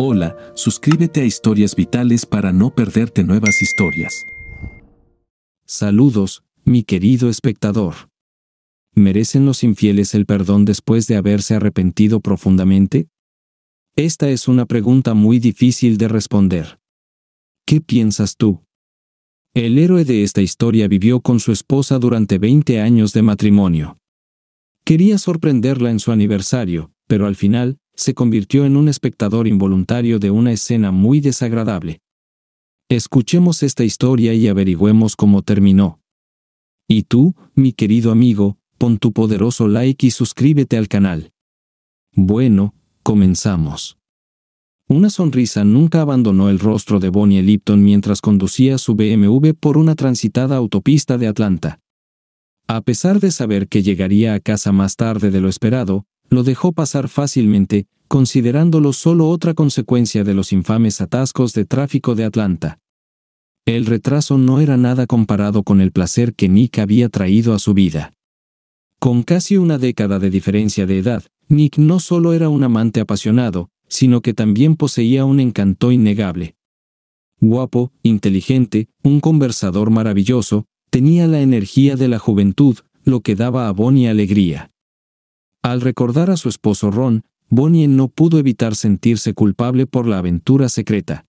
Hola, suscríbete a Historias Vitales para no perderte nuevas historias. Saludos, mi querido espectador. ¿Merecen los infieles el perdón después de haberse arrepentido profundamente? Esta es una pregunta muy difícil de responder. ¿Qué piensas tú? El héroe de esta historia vivió con su esposa durante 20 años de matrimonio. Quería sorprenderla en su aniversario, pero al final, se convirtió en un espectador involuntario de una escena muy desagradable. Escuchemos esta historia y averigüemos cómo terminó. Y tú, mi querido amigo, pon tu poderoso like y suscríbete al canal. Bueno, comenzamos. Una sonrisa nunca abandonó el rostro de Bonnie Lipton mientras conducía su BMW por una transitada autopista de Atlanta. A pesar de saber que llegaría a casa más tarde de lo esperado, lo dejó pasar fácilmente, considerándolo solo otra consecuencia de los infames atascos de tráfico de Atlanta. El retraso no era nada comparado con el placer que Nick había traído a su vida. Con casi una década de diferencia de edad, Nick no solo era un amante apasionado, sino que también poseía un encanto innegable. Guapo, inteligente, un conversador maravilloso, tenía la energía de la juventud, lo que daba a Bonnie alegría. Al recordar a su esposo Ron, Bonnie no pudo evitar sentirse culpable por la aventura secreta.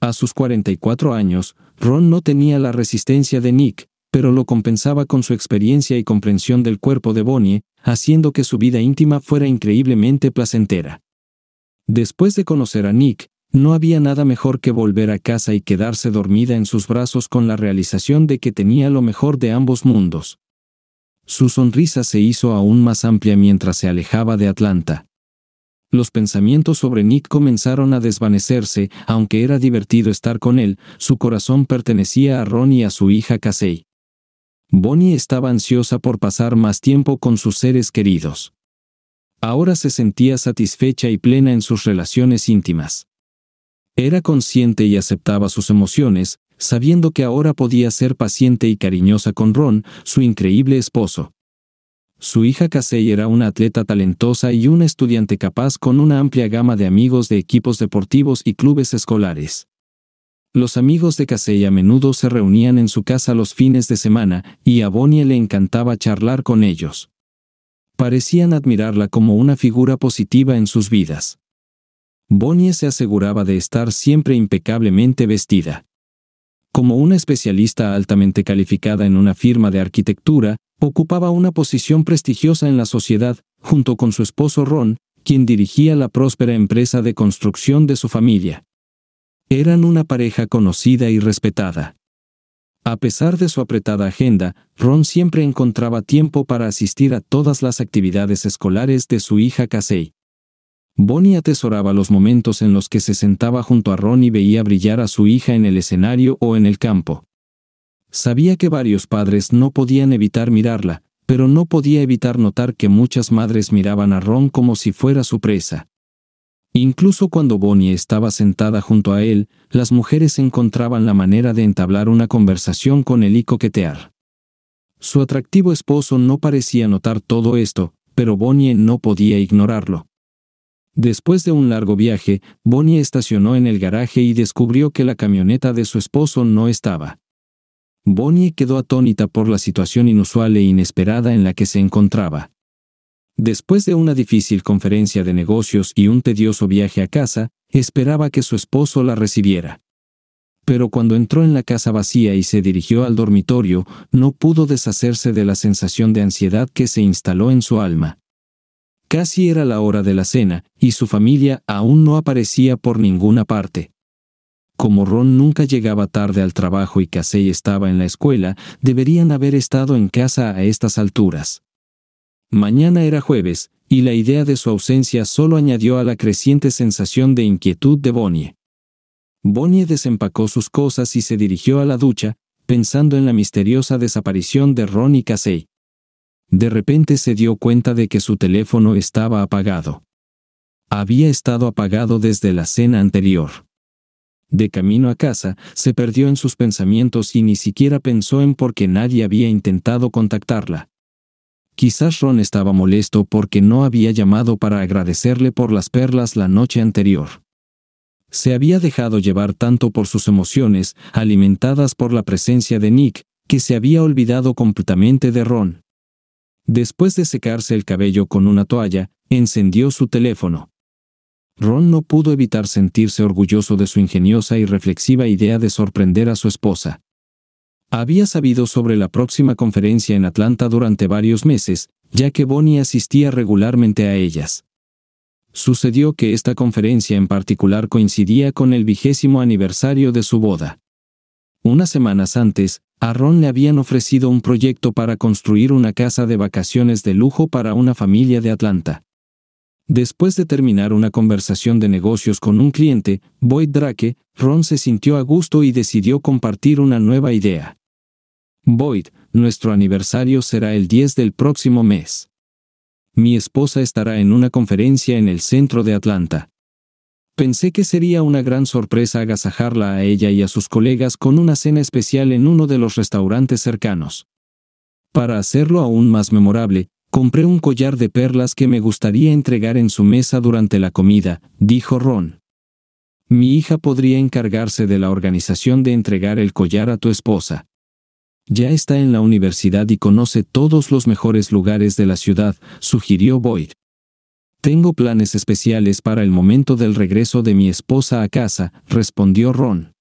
A sus 44 años, Ron no tenía la resistencia de Nick, pero lo compensaba con su experiencia y comprensión del cuerpo de Bonnie, haciendo que su vida íntima fuera increíblemente placentera. Después de conocer a Nick, no había nada mejor que volver a casa y quedarse dormida en sus brazos con la realización de que tenía lo mejor de ambos mundos. Su sonrisa se hizo aún más amplia mientras se alejaba de Atlanta. Los pensamientos sobre Nick comenzaron a desvanecerse, aunque era divertido estar con él, su corazón pertenecía a Ron y a su hija Casey. Bonnie estaba ansiosa por pasar más tiempo con sus seres queridos. Ahora se sentía satisfecha y plena en sus relaciones íntimas. Era consciente y aceptaba sus emociones, sabiendo que ahora podía ser paciente y cariñosa con Ron, su increíble esposo. Su hija Casey era una atleta talentosa y una estudiante capaz con una amplia gama de amigos de equipos deportivos y clubes escolares. Los amigos de Casey a menudo se reunían en su casa los fines de semana, y a Bonnie le encantaba charlar con ellos. Parecían admirarla como una figura positiva en sus vidas. Bonnie se aseguraba de estar siempre impecablemente vestida. Como una especialista altamente calificada en una firma de arquitectura, ocupaba una posición prestigiosa en la sociedad, junto con su esposo Ron, quien dirigía la próspera empresa de construcción de su familia. Eran una pareja conocida y respetada. A pesar de su apretada agenda, Ron siempre encontraba tiempo para asistir a todas las actividades escolares de su hija Casey. Bonnie atesoraba los momentos en los que se sentaba junto a Ron y veía brillar a su hija en el escenario o en el campo. Sabía que varios padres no podían evitar mirarla, pero no podía evitar notar que muchas madres miraban a Ron como si fuera su presa. Incluso cuando Bonnie estaba sentada junto a él, las mujeres encontraban la manera de entablar una conversación con él y coquetear. Su atractivo esposo no parecía notar todo esto, pero Bonnie no podía ignorarlo. Después de un largo viaje, Bonnie estacionó en el garaje y descubrió que la camioneta de su esposo no estaba. Bonnie quedó atónita por la situación inusual e inesperada en la que se encontraba. Después de una difícil conferencia de negocios y un tedioso viaje a casa, esperaba que su esposo la recibiera. Pero cuando entró en la casa vacía y se dirigió al dormitorio, no pudo deshacerse de la sensación de ansiedad que se instaló en su alma. Casi era la hora de la cena, y su familia aún no aparecía por ninguna parte. Como Ron nunca llegaba tarde al trabajo y Casey estaba en la escuela, deberían haber estado en casa a estas alturas. Mañana era jueves, y la idea de su ausencia solo añadió a la creciente sensación de inquietud de Bonnie. Bonnie desempacó sus cosas y se dirigió a la ducha, pensando en la misteriosa desaparición de Ron y Casey. De repente se dio cuenta de que su teléfono estaba apagado. Había estado apagado desde la cena anterior. De camino a casa, se perdió en sus pensamientos y ni siquiera pensó en por qué nadie había intentado contactarla. Quizás Ron estaba molesto porque no había llamado para agradecerle por las perlas la noche anterior. Se había dejado llevar tanto por sus emociones, alimentadas por la presencia de Nick, que se había olvidado completamente de Ron. Después de secarse el cabello con una toalla, encendió su teléfono. Ron no pudo evitar sentirse orgulloso de su ingeniosa y reflexiva idea de sorprender a su esposa. Había sabido sobre la próxima conferencia en Atlanta durante varios meses, ya que Bonnie asistía regularmente a ellas. Sucedió que esta conferencia en particular coincidía con el vigésimo aniversario de su boda. Unas semanas antes, a Ron le habían ofrecido un proyecto para construir una casa de vacaciones de lujo para una familia de Atlanta. Después de terminar una conversación de negocios con un cliente, Boyd Drake, Ron se sintió a gusto y decidió compartir una nueva idea. Boyd, nuestro aniversario será el 10 del próximo mes. Mi esposa estará en una conferencia en el centro de Atlanta. Pensé que sería una gran sorpresa agasajarla a ella y a sus colegas con una cena especial en uno de los restaurantes cercanos. Para hacerlo aún más memorable, compré un collar de perlas que me gustaría entregar en su mesa durante la comida, dijo Ron. Mi hija podría encargarse de la organización de entregar el collar a tu esposa. Ya está en la universidad y conoce todos los mejores lugares de la ciudad, sugirió Boyd. Tengo planes especiales para el momento del regreso de mi esposa a casa, respondió Ron.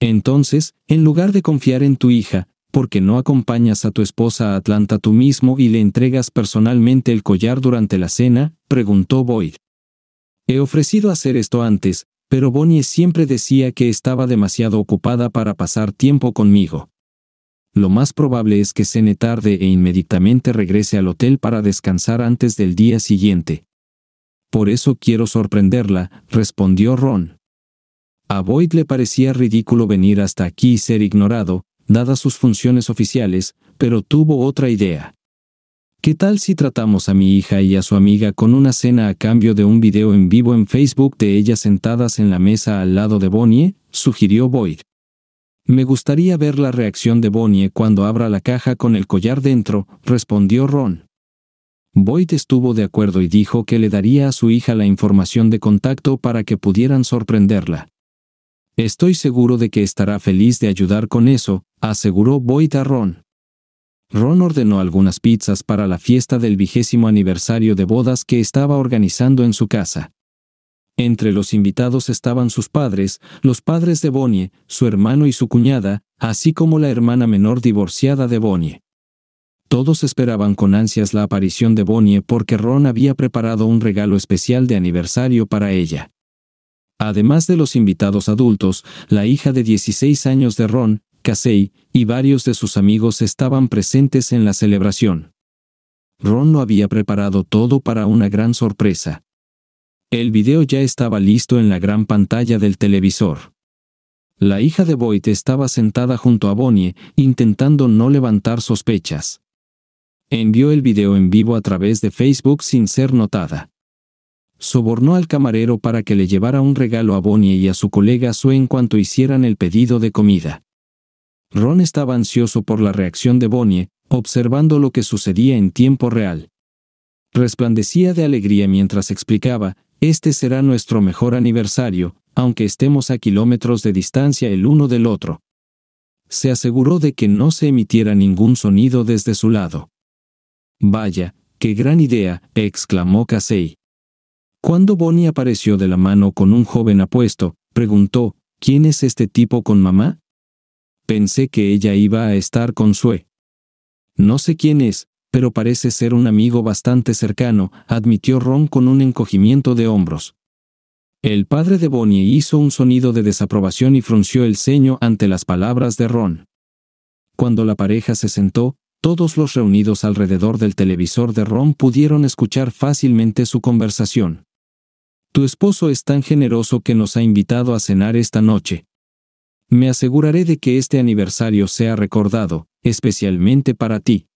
Entonces, en lugar de confiar en tu hija, ¿por qué no acompañas a tu esposa a Atlanta tú mismo y le entregas personalmente el collar durante la cena? preguntó Boyd. He ofrecido hacer esto antes, pero Bonnie siempre decía que estaba demasiado ocupada para pasar tiempo conmigo lo más probable es que cene tarde e inmediatamente regrese al hotel para descansar antes del día siguiente. Por eso quiero sorprenderla, respondió Ron. A Boyd le parecía ridículo venir hasta aquí y ser ignorado, dadas sus funciones oficiales, pero tuvo otra idea. ¿Qué tal si tratamos a mi hija y a su amiga con una cena a cambio de un video en vivo en Facebook de ellas sentadas en la mesa al lado de Bonnie? sugirió Boyd. Me gustaría ver la reacción de Bonnie cuando abra la caja con el collar dentro, respondió Ron. Boyd estuvo de acuerdo y dijo que le daría a su hija la información de contacto para que pudieran sorprenderla. Estoy seguro de que estará feliz de ayudar con eso, aseguró Boyd a Ron. Ron ordenó algunas pizzas para la fiesta del vigésimo aniversario de bodas que estaba organizando en su casa. Entre los invitados estaban sus padres, los padres de Bonnie, su hermano y su cuñada, así como la hermana menor divorciada de Bonnie. Todos esperaban con ansias la aparición de Bonnie porque Ron había preparado un regalo especial de aniversario para ella. Además de los invitados adultos, la hija de 16 años de Ron, Casey, y varios de sus amigos estaban presentes en la celebración. Ron lo había preparado todo para una gran sorpresa. El video ya estaba listo en la gran pantalla del televisor. La hija de Boyd estaba sentada junto a Bonnie, intentando no levantar sospechas. Envió el video en vivo a través de Facebook sin ser notada. Sobornó al camarero para que le llevara un regalo a Bonnie y a su colega Sue en cuanto hicieran el pedido de comida. Ron estaba ansioso por la reacción de Bonnie, observando lo que sucedía en tiempo real. Resplandecía de alegría mientras explicaba, este será nuestro mejor aniversario, aunque estemos a kilómetros de distancia el uno del otro. Se aseguró de que no se emitiera ningún sonido desde su lado. Vaya, qué gran idea, exclamó Casey. Cuando Bonnie apareció de la mano con un joven apuesto, preguntó, ¿quién es este tipo con mamá? Pensé que ella iba a estar con Sue. No sé quién es, pero parece ser un amigo bastante cercano, admitió Ron con un encogimiento de hombros. El padre de Bonnie hizo un sonido de desaprobación y frunció el ceño ante las palabras de Ron. Cuando la pareja se sentó, todos los reunidos alrededor del televisor de Ron pudieron escuchar fácilmente su conversación. Tu esposo es tan generoso que nos ha invitado a cenar esta noche. Me aseguraré de que este aniversario sea recordado, especialmente para ti.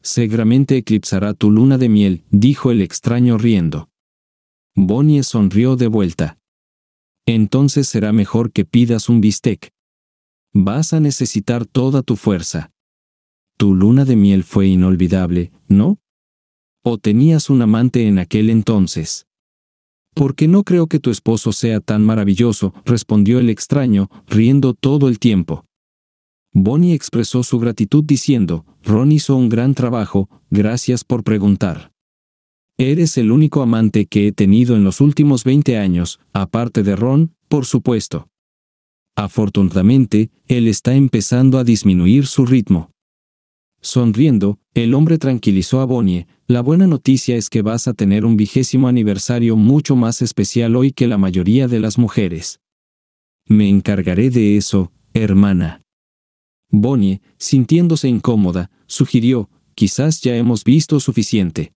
Seguramente eclipsará tu luna de miel, dijo el extraño riendo. Bonnie sonrió de vuelta. Entonces será mejor que pidas un bistec. Vas a necesitar toda tu fuerza. Tu luna de miel fue inolvidable, ¿no? ¿O tenías un amante en aquel entonces? Porque no creo que tu esposo sea tan maravilloso, respondió el extraño, riendo todo el tiempo. Bonnie expresó su gratitud diciendo, Ron hizo un gran trabajo, gracias por preguntar. Eres el único amante que he tenido en los últimos 20 años, aparte de Ron, por supuesto. Afortunadamente, él está empezando a disminuir su ritmo. Sonriendo, el hombre tranquilizó a Bonnie, la buena noticia es que vas a tener un vigésimo aniversario mucho más especial hoy que la mayoría de las mujeres. Me encargaré de eso, hermana. Bonnie, sintiéndose incómoda, sugirió, quizás ya hemos visto suficiente.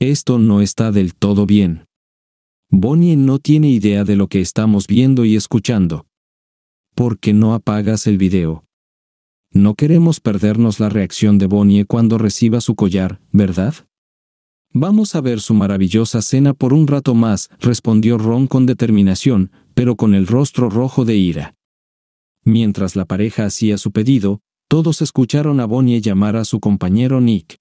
Esto no está del todo bien. Bonnie no tiene idea de lo que estamos viendo y escuchando. ¿Por qué no apagas el video? No queremos perdernos la reacción de Bonnie cuando reciba su collar, ¿verdad? Vamos a ver su maravillosa cena por un rato más, respondió Ron con determinación, pero con el rostro rojo de ira. Mientras la pareja hacía su pedido, todos escucharon a Bonnie llamar a su compañero Nick.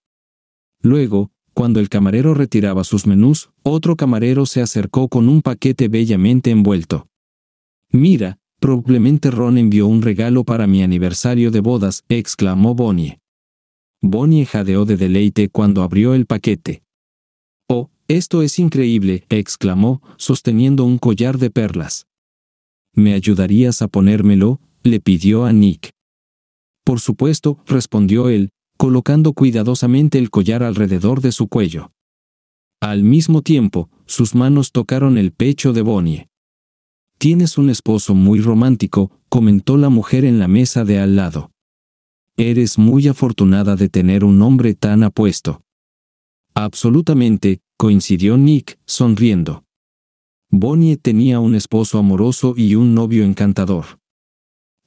Luego, cuando el camarero retiraba sus menús, otro camarero se acercó con un paquete bellamente envuelto. Mira, probablemente Ron envió un regalo para mi aniversario de bodas, exclamó Bonnie. Bonnie jadeó de deleite cuando abrió el paquete. Oh, esto es increíble, exclamó, sosteniendo un collar de perlas. ¿Me ayudarías a ponérmelo? le pidió a Nick. Por supuesto, respondió él, colocando cuidadosamente el collar alrededor de su cuello. Al mismo tiempo, sus manos tocaron el pecho de Bonnie. Tienes un esposo muy romántico, comentó la mujer en la mesa de al lado. Eres muy afortunada de tener un hombre tan apuesto. Absolutamente, coincidió Nick, sonriendo. Bonnie tenía un esposo amoroso y un novio encantador.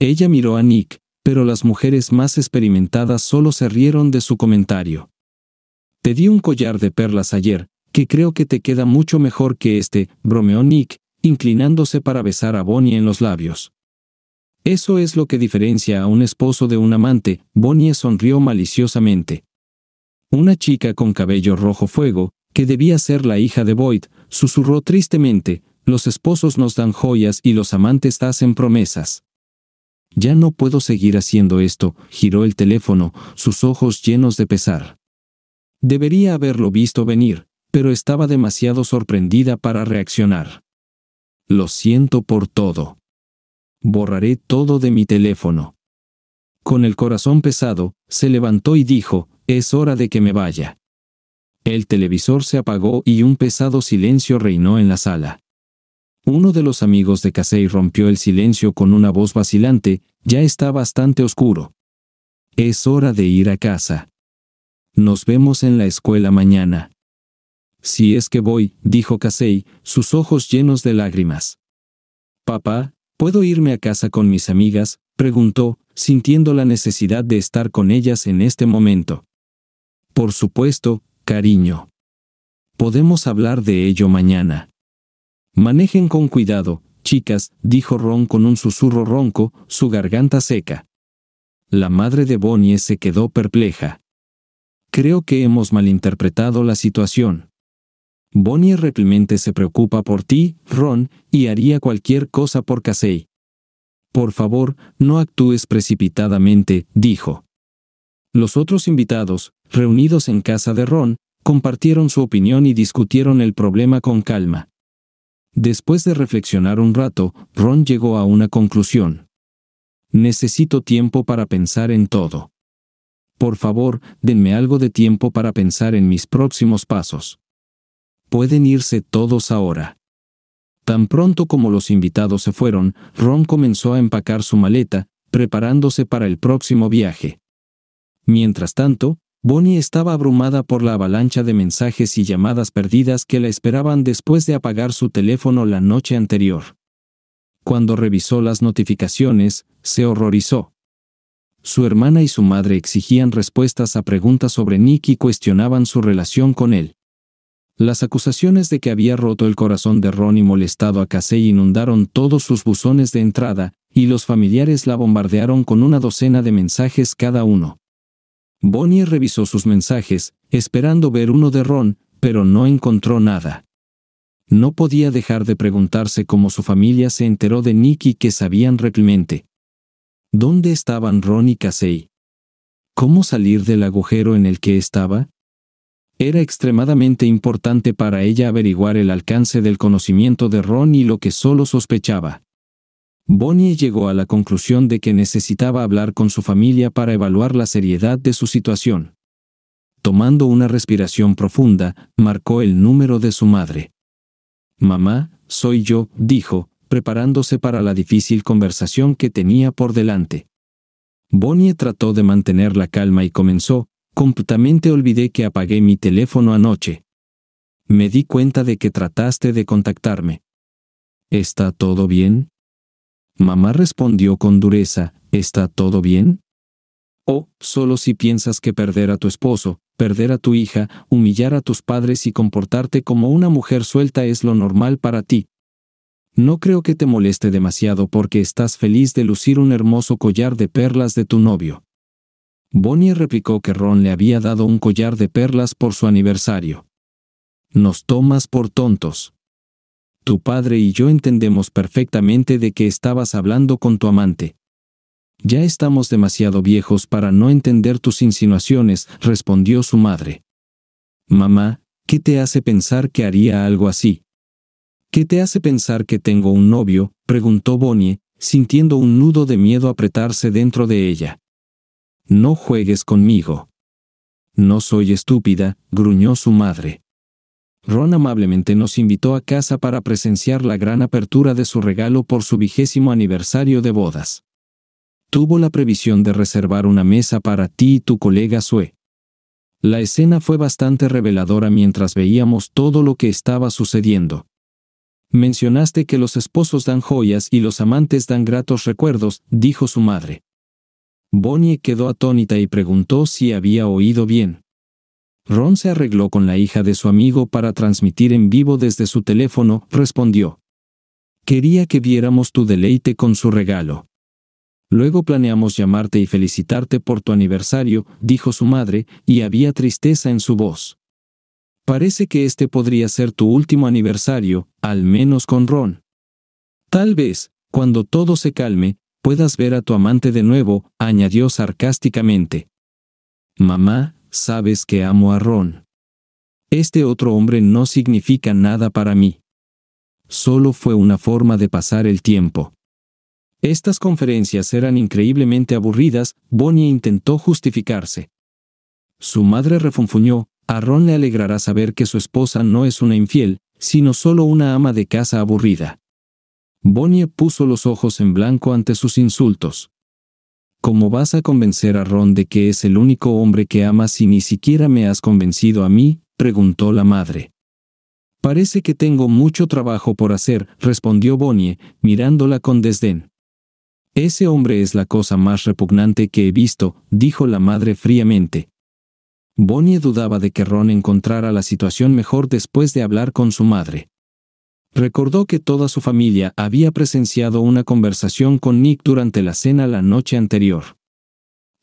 Ella miró a Nick, pero las mujeres más experimentadas solo se rieron de su comentario. Te di un collar de perlas ayer, que creo que te queda mucho mejor que este, bromeó Nick, inclinándose para besar a Bonnie en los labios. Eso es lo que diferencia a un esposo de un amante, Bonnie sonrió maliciosamente. Una chica con cabello rojo fuego, que debía ser la hija de Boyd, susurró tristemente, los esposos nos dan joyas y los amantes hacen promesas. Ya no puedo seguir haciendo esto, giró el teléfono, sus ojos llenos de pesar. Debería haberlo visto venir, pero estaba demasiado sorprendida para reaccionar. Lo siento por todo. Borraré todo de mi teléfono. Con el corazón pesado, se levantó y dijo, es hora de que me vaya. El televisor se apagó y un pesado silencio reinó en la sala. Uno de los amigos de Casey rompió el silencio con una voz vacilante, ya está bastante oscuro. Es hora de ir a casa. Nos vemos en la escuela mañana. Si es que voy, dijo Casey, sus ojos llenos de lágrimas. Papá, ¿puedo irme a casa con mis amigas? preguntó, sintiendo la necesidad de estar con ellas en este momento. Por supuesto, cariño. Podemos hablar de ello mañana. Manejen con cuidado, chicas, dijo Ron con un susurro ronco, su garganta seca. La madre de Bonnie se quedó perpleja. Creo que hemos malinterpretado la situación. Bonnie realmente se preocupa por ti, Ron, y haría cualquier cosa por Casey. Por favor, no actúes precipitadamente, dijo. Los otros invitados, reunidos en casa de Ron, compartieron su opinión y discutieron el problema con calma. Después de reflexionar un rato, Ron llegó a una conclusión. Necesito tiempo para pensar en todo. Por favor, denme algo de tiempo para pensar en mis próximos pasos. Pueden irse todos ahora. Tan pronto como los invitados se fueron, Ron comenzó a empacar su maleta, preparándose para el próximo viaje. Mientras tanto, Bonnie estaba abrumada por la avalancha de mensajes y llamadas perdidas que la esperaban después de apagar su teléfono la noche anterior. Cuando revisó las notificaciones, se horrorizó. Su hermana y su madre exigían respuestas a preguntas sobre Nick y cuestionaban su relación con él. Las acusaciones de que había roto el corazón de Ron y molestado a Casey inundaron todos sus buzones de entrada, y los familiares la bombardearon con una docena de mensajes cada uno. Bonnie revisó sus mensajes, esperando ver uno de Ron, pero no encontró nada. No podía dejar de preguntarse cómo su familia se enteró de Nick que sabían realmente. ¿Dónde estaban Ron y Casey? ¿Cómo salir del agujero en el que estaba? Era extremadamente importante para ella averiguar el alcance del conocimiento de Ron y lo que solo sospechaba. Bonnie llegó a la conclusión de que necesitaba hablar con su familia para evaluar la seriedad de su situación. Tomando una respiración profunda, marcó el número de su madre. Mamá, soy yo, dijo, preparándose para la difícil conversación que tenía por delante. Bonnie trató de mantener la calma y comenzó, completamente olvidé que apagué mi teléfono anoche. Me di cuenta de que trataste de contactarme. ¿Está todo bien? Mamá respondió con dureza, ¿está todo bien? O, solo si piensas que perder a tu esposo, perder a tu hija, humillar a tus padres y comportarte como una mujer suelta es lo normal para ti. No creo que te moleste demasiado porque estás feliz de lucir un hermoso collar de perlas de tu novio. Bonnie replicó que Ron le había dado un collar de perlas por su aniversario. Nos tomas por tontos. Tu padre y yo entendemos perfectamente de que estabas hablando con tu amante. Ya estamos demasiado viejos para no entender tus insinuaciones, respondió su madre. Mamá, ¿qué te hace pensar que haría algo así? ¿Qué te hace pensar que tengo un novio? preguntó Bonnie, sintiendo un nudo de miedo apretarse dentro de ella. No juegues conmigo. No soy estúpida, gruñó su madre. Ron amablemente nos invitó a casa para presenciar la gran apertura de su regalo por su vigésimo aniversario de bodas. Tuvo la previsión de reservar una mesa para ti y tu colega Sue. La escena fue bastante reveladora mientras veíamos todo lo que estaba sucediendo. Mencionaste que los esposos dan joyas y los amantes dan gratos recuerdos, dijo su madre. Bonnie quedó atónita y preguntó si había oído bien. Ron se arregló con la hija de su amigo para transmitir en vivo desde su teléfono, respondió. Quería que viéramos tu deleite con su regalo. Luego planeamos llamarte y felicitarte por tu aniversario, dijo su madre, y había tristeza en su voz. Parece que este podría ser tu último aniversario, al menos con Ron. Tal vez, cuando todo se calme, puedas ver a tu amante de nuevo, añadió sarcásticamente. Mamá, sabes que amo a Ron. Este otro hombre no significa nada para mí. Solo fue una forma de pasar el tiempo. Estas conferencias eran increíblemente aburridas, Bonnie intentó justificarse. Su madre refunfuñó, a Ron le alegrará saber que su esposa no es una infiel, sino solo una ama de casa aburrida. Bonnie puso los ojos en blanco ante sus insultos. ¿Cómo vas a convencer a Ron de que es el único hombre que amas si ni siquiera me has convencido a mí? preguntó la madre. Parece que tengo mucho trabajo por hacer, respondió Bonnie, mirándola con desdén. Ese hombre es la cosa más repugnante que he visto, dijo la madre fríamente. Bonnie dudaba de que Ron encontrara la situación mejor después de hablar con su madre. Recordó que toda su familia había presenciado una conversación con Nick durante la cena la noche anterior.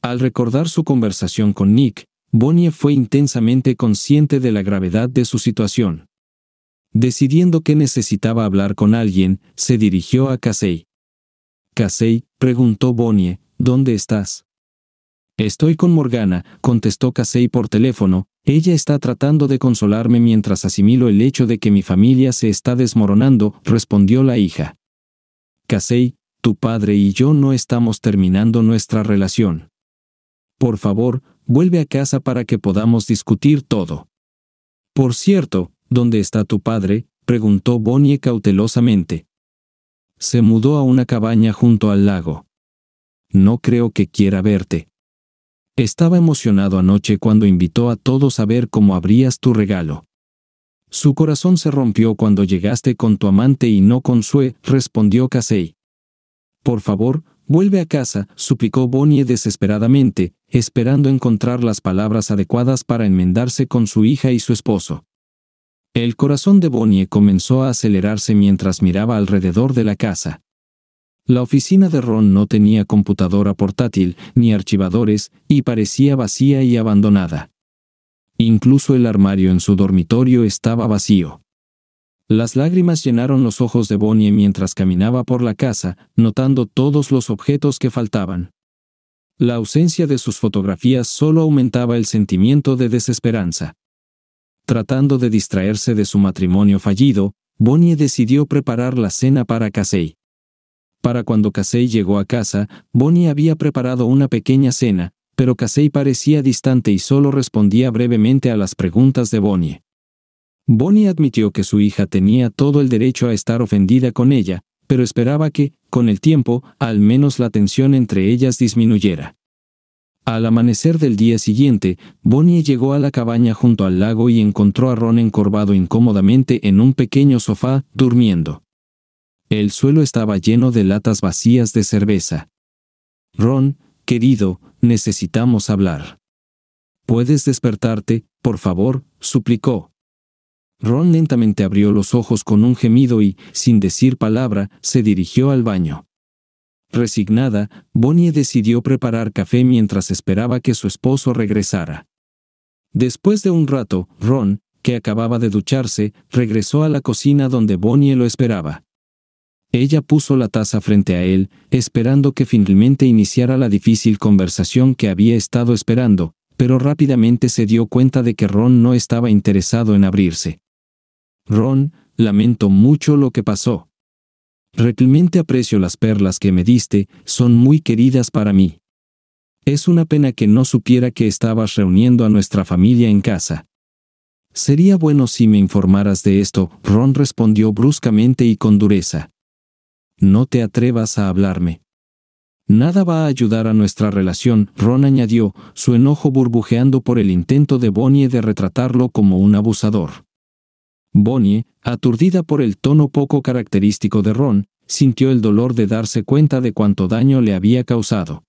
Al recordar su conversación con Nick, Bonnie fue intensamente consciente de la gravedad de su situación. Decidiendo que necesitaba hablar con alguien, se dirigió a Casey. Casey, preguntó Bonnie, ¿dónde estás? Estoy con Morgana, contestó Casey por teléfono, ella está tratando de consolarme mientras asimilo el hecho de que mi familia se está desmoronando, respondió la hija. Casey, tu padre y yo no estamos terminando nuestra relación. Por favor, vuelve a casa para que podamos discutir todo. Por cierto, ¿dónde está tu padre? preguntó Bonnie cautelosamente. Se mudó a una cabaña junto al lago. No creo que quiera verte. Estaba emocionado anoche cuando invitó a todos a ver cómo abrías tu regalo. Su corazón se rompió cuando llegaste con tu amante y no con Sue, respondió Casey. Por favor, vuelve a casa, suplicó Bonnie desesperadamente, esperando encontrar las palabras adecuadas para enmendarse con su hija y su esposo. El corazón de Bonnie comenzó a acelerarse mientras miraba alrededor de la casa. La oficina de Ron no tenía computadora portátil ni archivadores y parecía vacía y abandonada. Incluso el armario en su dormitorio estaba vacío. Las lágrimas llenaron los ojos de Bonnie mientras caminaba por la casa, notando todos los objetos que faltaban. La ausencia de sus fotografías solo aumentaba el sentimiento de desesperanza. Tratando de distraerse de su matrimonio fallido, Bonnie decidió preparar la cena para Casey. Para cuando Casey llegó a casa, Bonnie había preparado una pequeña cena, pero Casey parecía distante y solo respondía brevemente a las preguntas de Bonnie. Bonnie admitió que su hija tenía todo el derecho a estar ofendida con ella, pero esperaba que, con el tiempo, al menos la tensión entre ellas disminuyera. Al amanecer del día siguiente, Bonnie llegó a la cabaña junto al lago y encontró a Ron encorvado incómodamente en un pequeño sofá, durmiendo. El suelo estaba lleno de latas vacías de cerveza. Ron, querido, necesitamos hablar. ¿Puedes despertarte, por favor? suplicó. Ron lentamente abrió los ojos con un gemido y, sin decir palabra, se dirigió al baño. Resignada, Bonnie decidió preparar café mientras esperaba que su esposo regresara. Después de un rato, Ron, que acababa de ducharse, regresó a la cocina donde Bonnie lo esperaba. Ella puso la taza frente a él, esperando que finalmente iniciara la difícil conversación que había estado esperando, pero rápidamente se dio cuenta de que Ron no estaba interesado en abrirse. Ron, lamento mucho lo que pasó. Realmente aprecio las perlas que me diste, son muy queridas para mí. Es una pena que no supiera que estabas reuniendo a nuestra familia en casa. Sería bueno si me informaras de esto, Ron respondió bruscamente y con dureza. No te atrevas a hablarme. Nada va a ayudar a nuestra relación, Ron añadió, su enojo burbujeando por el intento de Bonnie de retratarlo como un abusador. Bonnie, aturdida por el tono poco característico de Ron, sintió el dolor de darse cuenta de cuánto daño le había causado.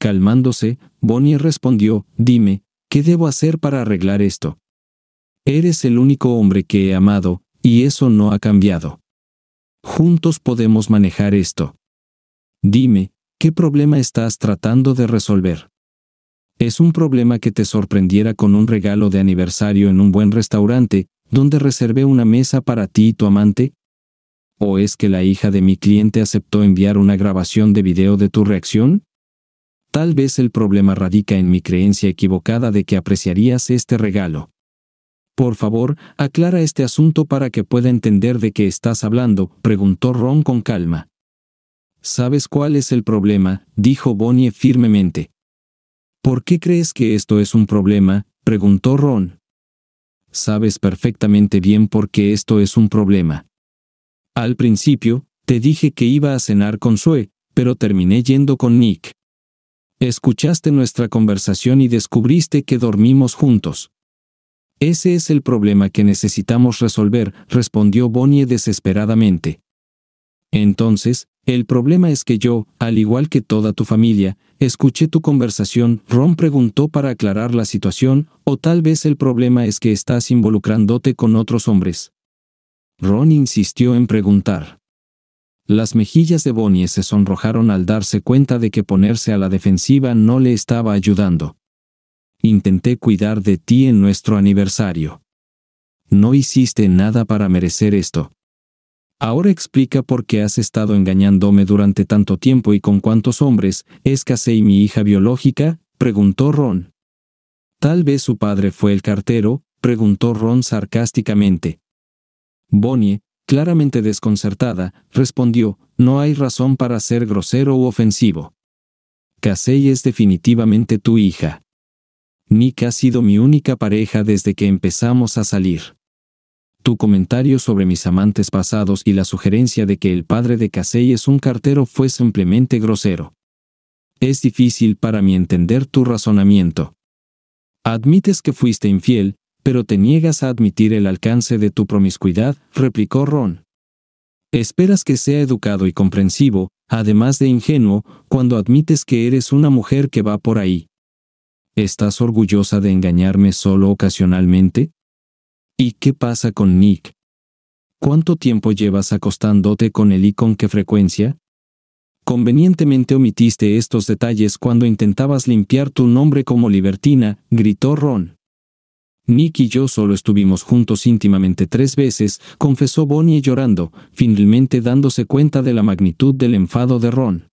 Calmándose, Bonnie respondió, Dime, ¿qué debo hacer para arreglar esto? Eres el único hombre que he amado, y eso no ha cambiado. Juntos podemos manejar esto. Dime, ¿qué problema estás tratando de resolver? ¿Es un problema que te sorprendiera con un regalo de aniversario en un buen restaurante, ¿Dónde reservé una mesa para ti y tu amante? ¿O es que la hija de mi cliente aceptó enviar una grabación de video de tu reacción? Tal vez el problema radica en mi creencia equivocada de que apreciarías este regalo. Por favor, aclara este asunto para que pueda entender de qué estás hablando, preguntó Ron con calma. ¿Sabes cuál es el problema? dijo Bonnie firmemente. ¿Por qué crees que esto es un problema? preguntó Ron. Sabes perfectamente bien por qué esto es un problema. Al principio, te dije que iba a cenar con Sue, pero terminé yendo con Nick. Escuchaste nuestra conversación y descubriste que dormimos juntos. Ese es el problema que necesitamos resolver, respondió Bonnie desesperadamente. Entonces, el problema es que yo, al igual que toda tu familia, escuché tu conversación, Ron preguntó para aclarar la situación, o tal vez el problema es que estás involucrándote con otros hombres. Ron insistió en preguntar. Las mejillas de Bonnie se sonrojaron al darse cuenta de que ponerse a la defensiva no le estaba ayudando. Intenté cuidar de ti en nuestro aniversario. No hiciste nada para merecer esto. Ahora explica por qué has estado engañándome durante tanto tiempo y con cuántos hombres. ¿Es Casey mi hija biológica? preguntó Ron. Tal vez su padre fue el cartero, preguntó Ron sarcásticamente. Bonnie, claramente desconcertada, respondió, no hay razón para ser grosero u ofensivo. Casey es definitivamente tu hija. Nick ha sido mi única pareja desde que empezamos a salir. Tu comentario sobre mis amantes pasados y la sugerencia de que el padre de Casey es un cartero fue simplemente grosero. Es difícil para mí entender tu razonamiento. Admites que fuiste infiel, pero te niegas a admitir el alcance de tu promiscuidad, replicó Ron. Esperas que sea educado y comprensivo, además de ingenuo, cuando admites que eres una mujer que va por ahí. ¿Estás orgullosa de engañarme solo ocasionalmente? ¿Y qué pasa con Nick? ¿Cuánto tiempo llevas acostándote con él y con qué frecuencia? Convenientemente omitiste estos detalles cuando intentabas limpiar tu nombre como libertina, gritó Ron. Nick y yo solo estuvimos juntos íntimamente tres veces, confesó Bonnie llorando, finalmente dándose cuenta de la magnitud del enfado de Ron.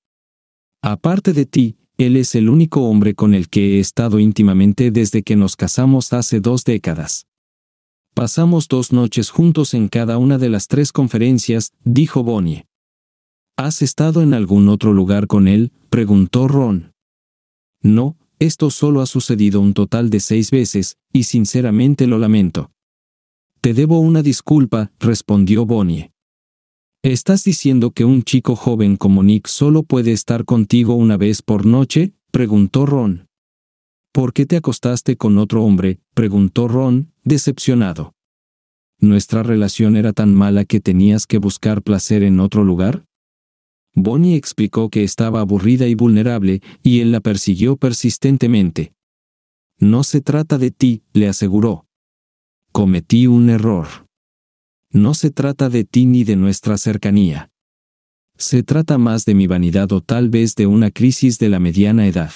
Aparte de ti, él es el único hombre con el que he estado íntimamente desde que nos casamos hace dos décadas. Pasamos dos noches juntos en cada una de las tres conferencias, dijo Bonnie. ¿Has estado en algún otro lugar con él? preguntó Ron. No, esto solo ha sucedido un total de seis veces, y sinceramente lo lamento. Te debo una disculpa, respondió Bonnie. ¿Estás diciendo que un chico joven como Nick solo puede estar contigo una vez por noche? preguntó Ron. ¿Por qué te acostaste con otro hombre? preguntó Ron, decepcionado. ¿Nuestra relación era tan mala que tenías que buscar placer en otro lugar? Bonnie explicó que estaba aburrida y vulnerable, y él la persiguió persistentemente. No se trata de ti, le aseguró. Cometí un error. No se trata de ti ni de nuestra cercanía. Se trata más de mi vanidad o tal vez de una crisis de la mediana edad.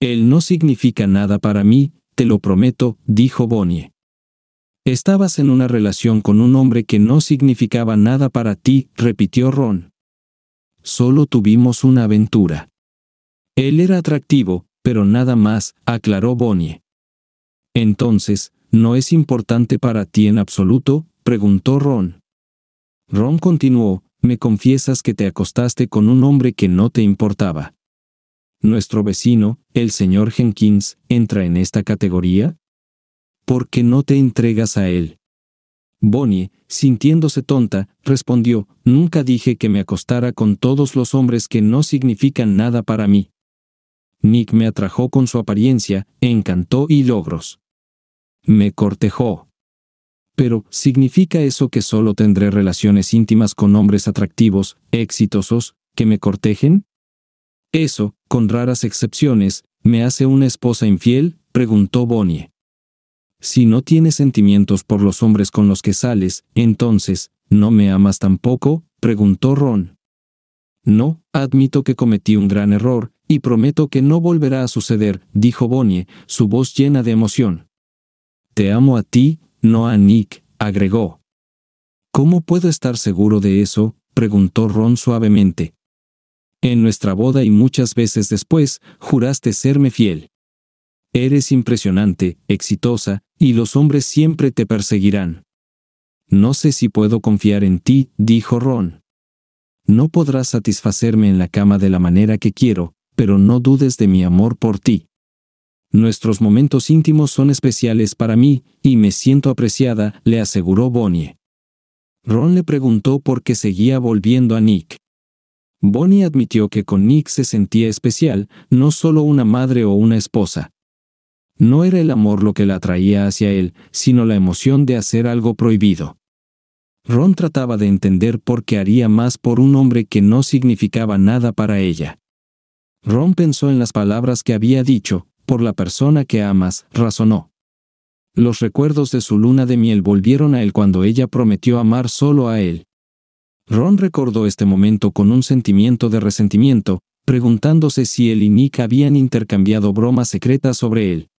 Él no significa nada para mí, te lo prometo, dijo Bonnie. Estabas en una relación con un hombre que no significaba nada para ti, repitió Ron. Solo tuvimos una aventura. Él era atractivo, pero nada más, aclaró Bonnie. Entonces, ¿no es importante para ti en absoluto? Preguntó Ron. Ron continuó, me confiesas que te acostaste con un hombre que no te importaba. ¿Nuestro vecino, el señor Jenkins, entra en esta categoría? ¿Por qué no te entregas a él? Bonnie, sintiéndose tonta, respondió, Nunca dije que me acostara con todos los hombres que no significan nada para mí. Nick me atrajo con su apariencia, encantó y logros. Me cortejó. Pero, ¿significa eso que solo tendré relaciones íntimas con hombres atractivos, exitosos, que me cortejen? Eso, con raras excepciones, ¿me hace una esposa infiel? preguntó Bonnie. Si no tienes sentimientos por los hombres con los que sales, entonces, ¿no me amas tampoco? preguntó Ron. No, admito que cometí un gran error, y prometo que no volverá a suceder, dijo Bonnie, su voz llena de emoción. Te amo a ti, no a Nick, agregó. ¿Cómo puedo estar seguro de eso? preguntó Ron suavemente. En nuestra boda y muchas veces después, juraste serme fiel. Eres impresionante, exitosa, y los hombres siempre te perseguirán. No sé si puedo confiar en ti, dijo Ron. No podrás satisfacerme en la cama de la manera que quiero, pero no dudes de mi amor por ti. Nuestros momentos íntimos son especiales para mí, y me siento apreciada, le aseguró Bonnie. Ron le preguntó por qué seguía volviendo a Nick. Bonnie admitió que con Nick se sentía especial, no solo una madre o una esposa. No era el amor lo que la atraía hacia él, sino la emoción de hacer algo prohibido. Ron trataba de entender por qué haría más por un hombre que no significaba nada para ella. Ron pensó en las palabras que había dicho, por la persona que amas, razonó. Los recuerdos de su luna de miel volvieron a él cuando ella prometió amar solo a él. Ron recordó este momento con un sentimiento de resentimiento, preguntándose si él y Nick habían intercambiado bromas secretas sobre él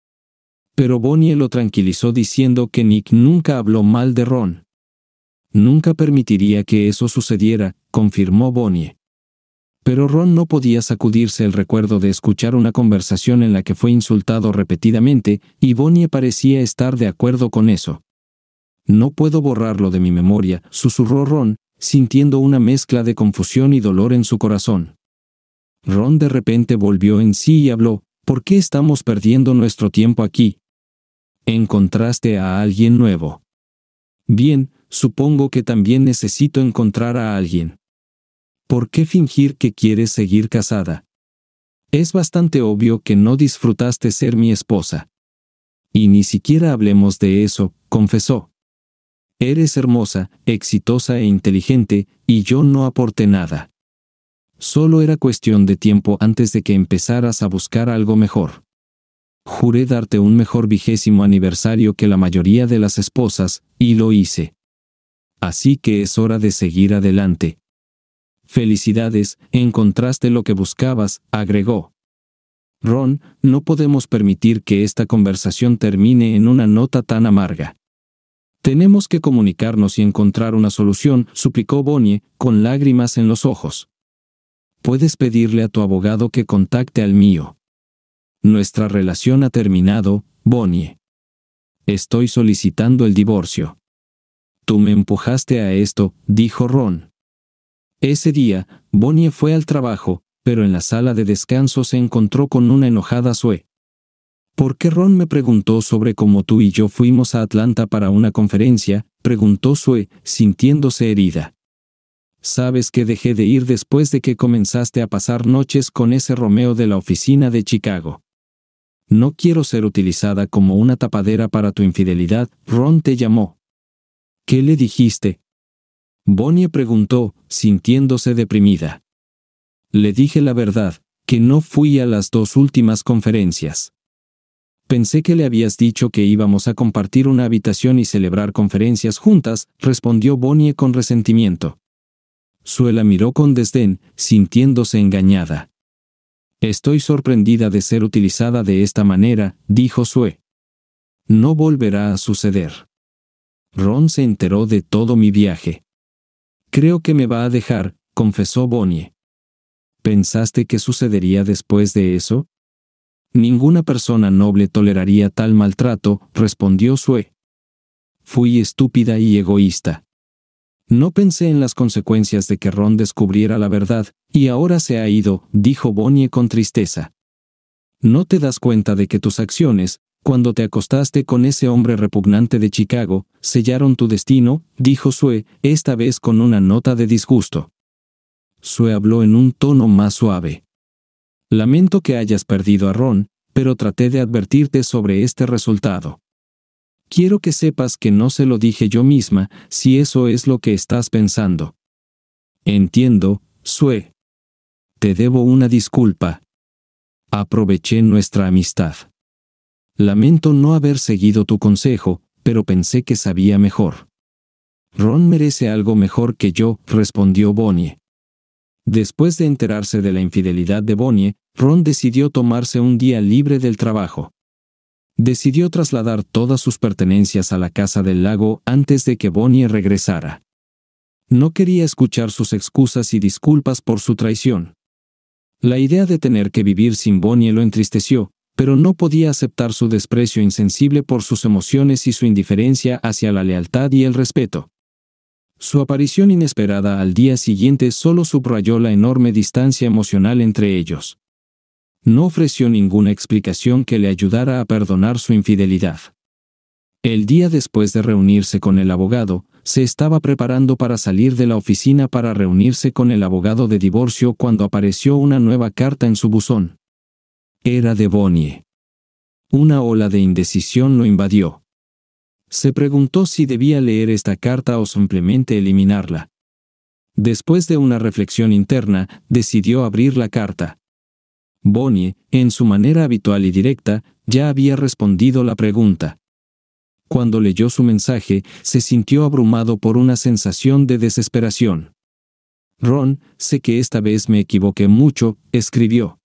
pero Bonnie lo tranquilizó diciendo que Nick nunca habló mal de Ron. Nunca permitiría que eso sucediera, confirmó Bonnie. Pero Ron no podía sacudirse el recuerdo de escuchar una conversación en la que fue insultado repetidamente, y Bonnie parecía estar de acuerdo con eso. No puedo borrarlo de mi memoria, susurró Ron, sintiendo una mezcla de confusión y dolor en su corazón. Ron de repente volvió en sí y habló, ¿por qué estamos perdiendo nuestro tiempo aquí? Encontraste a alguien nuevo. Bien, supongo que también necesito encontrar a alguien. ¿Por qué fingir que quieres seguir casada? Es bastante obvio que no disfrutaste ser mi esposa. Y ni siquiera hablemos de eso, confesó. Eres hermosa, exitosa e inteligente, y yo no aporté nada. Solo era cuestión de tiempo antes de que empezaras a buscar algo mejor. Juré darte un mejor vigésimo aniversario que la mayoría de las esposas, y lo hice. Así que es hora de seguir adelante. Felicidades, encontraste lo que buscabas, agregó. Ron, no podemos permitir que esta conversación termine en una nota tan amarga. Tenemos que comunicarnos y encontrar una solución, suplicó Bonnie, con lágrimas en los ojos. Puedes pedirle a tu abogado que contacte al mío. Nuestra relación ha terminado, Bonnie. Estoy solicitando el divorcio. Tú me empujaste a esto, dijo Ron. Ese día, Bonnie fue al trabajo, pero en la sala de descanso se encontró con una enojada Sue. ¿Por qué Ron me preguntó sobre cómo tú y yo fuimos a Atlanta para una conferencia? preguntó Sue, sintiéndose herida. Sabes que dejé de ir después de que comenzaste a pasar noches con ese Romeo de la oficina de Chicago. No quiero ser utilizada como una tapadera para tu infidelidad, Ron te llamó. ¿Qué le dijiste? Bonnie preguntó, sintiéndose deprimida. Le dije la verdad, que no fui a las dos últimas conferencias. Pensé que le habías dicho que íbamos a compartir una habitación y celebrar conferencias juntas, respondió Bonnie con resentimiento. Suela miró con desdén, sintiéndose engañada. Estoy sorprendida de ser utilizada de esta manera, dijo Sue. No volverá a suceder. Ron se enteró de todo mi viaje. Creo que me va a dejar, confesó Bonnie. ¿Pensaste que sucedería después de eso? Ninguna persona noble toleraría tal maltrato, respondió Sue. Fui estúpida y egoísta. No pensé en las consecuencias de que Ron descubriera la verdad, y ahora se ha ido, dijo Bonnie con tristeza. ¿No te das cuenta de que tus acciones, cuando te acostaste con ese hombre repugnante de Chicago, sellaron tu destino? dijo Sue, esta vez con una nota de disgusto. Sue habló en un tono más suave. Lamento que hayas perdido a Ron, pero traté de advertirte sobre este resultado. Quiero que sepas que no se lo dije yo misma, si eso es lo que estás pensando. Entiendo, Sue. Te debo una disculpa. Aproveché nuestra amistad. Lamento no haber seguido tu consejo, pero pensé que sabía mejor. Ron merece algo mejor que yo, respondió Bonnie. Después de enterarse de la infidelidad de Bonnie, Ron decidió tomarse un día libre del trabajo. Decidió trasladar todas sus pertenencias a la casa del lago antes de que Bonnie regresara. No quería escuchar sus excusas y disculpas por su traición. La idea de tener que vivir sin Bonnie lo entristeció, pero no podía aceptar su desprecio insensible por sus emociones y su indiferencia hacia la lealtad y el respeto. Su aparición inesperada al día siguiente solo subrayó la enorme distancia emocional entre ellos. No ofreció ninguna explicación que le ayudara a perdonar su infidelidad. El día después de reunirse con el abogado, se estaba preparando para salir de la oficina para reunirse con el abogado de divorcio cuando apareció una nueva carta en su buzón. Era de Bonnie. Una ola de indecisión lo invadió. Se preguntó si debía leer esta carta o simplemente eliminarla. Después de una reflexión interna, decidió abrir la carta. Bonnie, en su manera habitual y directa, ya había respondido la pregunta. Cuando leyó su mensaje, se sintió abrumado por una sensación de desesperación. Ron, sé que esta vez me equivoqué mucho, escribió.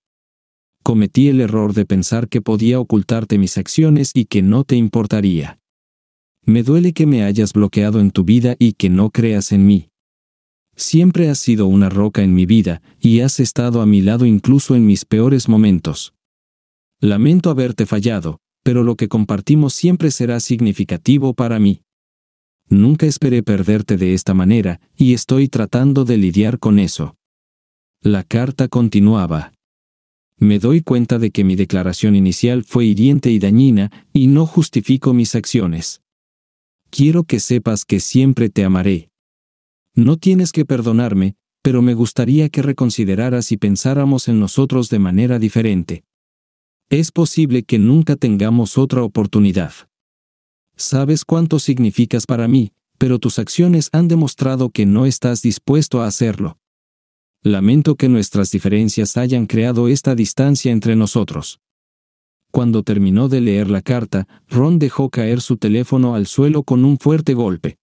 Cometí el error de pensar que podía ocultarte mis acciones y que no te importaría. Me duele que me hayas bloqueado en tu vida y que no creas en mí. Siempre has sido una roca en mi vida, y has estado a mi lado incluso en mis peores momentos. Lamento haberte fallado, pero lo que compartimos siempre será significativo para mí. Nunca esperé perderte de esta manera, y estoy tratando de lidiar con eso. La carta continuaba. Me doy cuenta de que mi declaración inicial fue hiriente y dañina, y no justifico mis acciones. Quiero que sepas que siempre te amaré. No tienes que perdonarme, pero me gustaría que reconsideraras y pensáramos en nosotros de manera diferente. Es posible que nunca tengamos otra oportunidad. Sabes cuánto significas para mí, pero tus acciones han demostrado que no estás dispuesto a hacerlo. Lamento que nuestras diferencias hayan creado esta distancia entre nosotros. Cuando terminó de leer la carta, Ron dejó caer su teléfono al suelo con un fuerte golpe.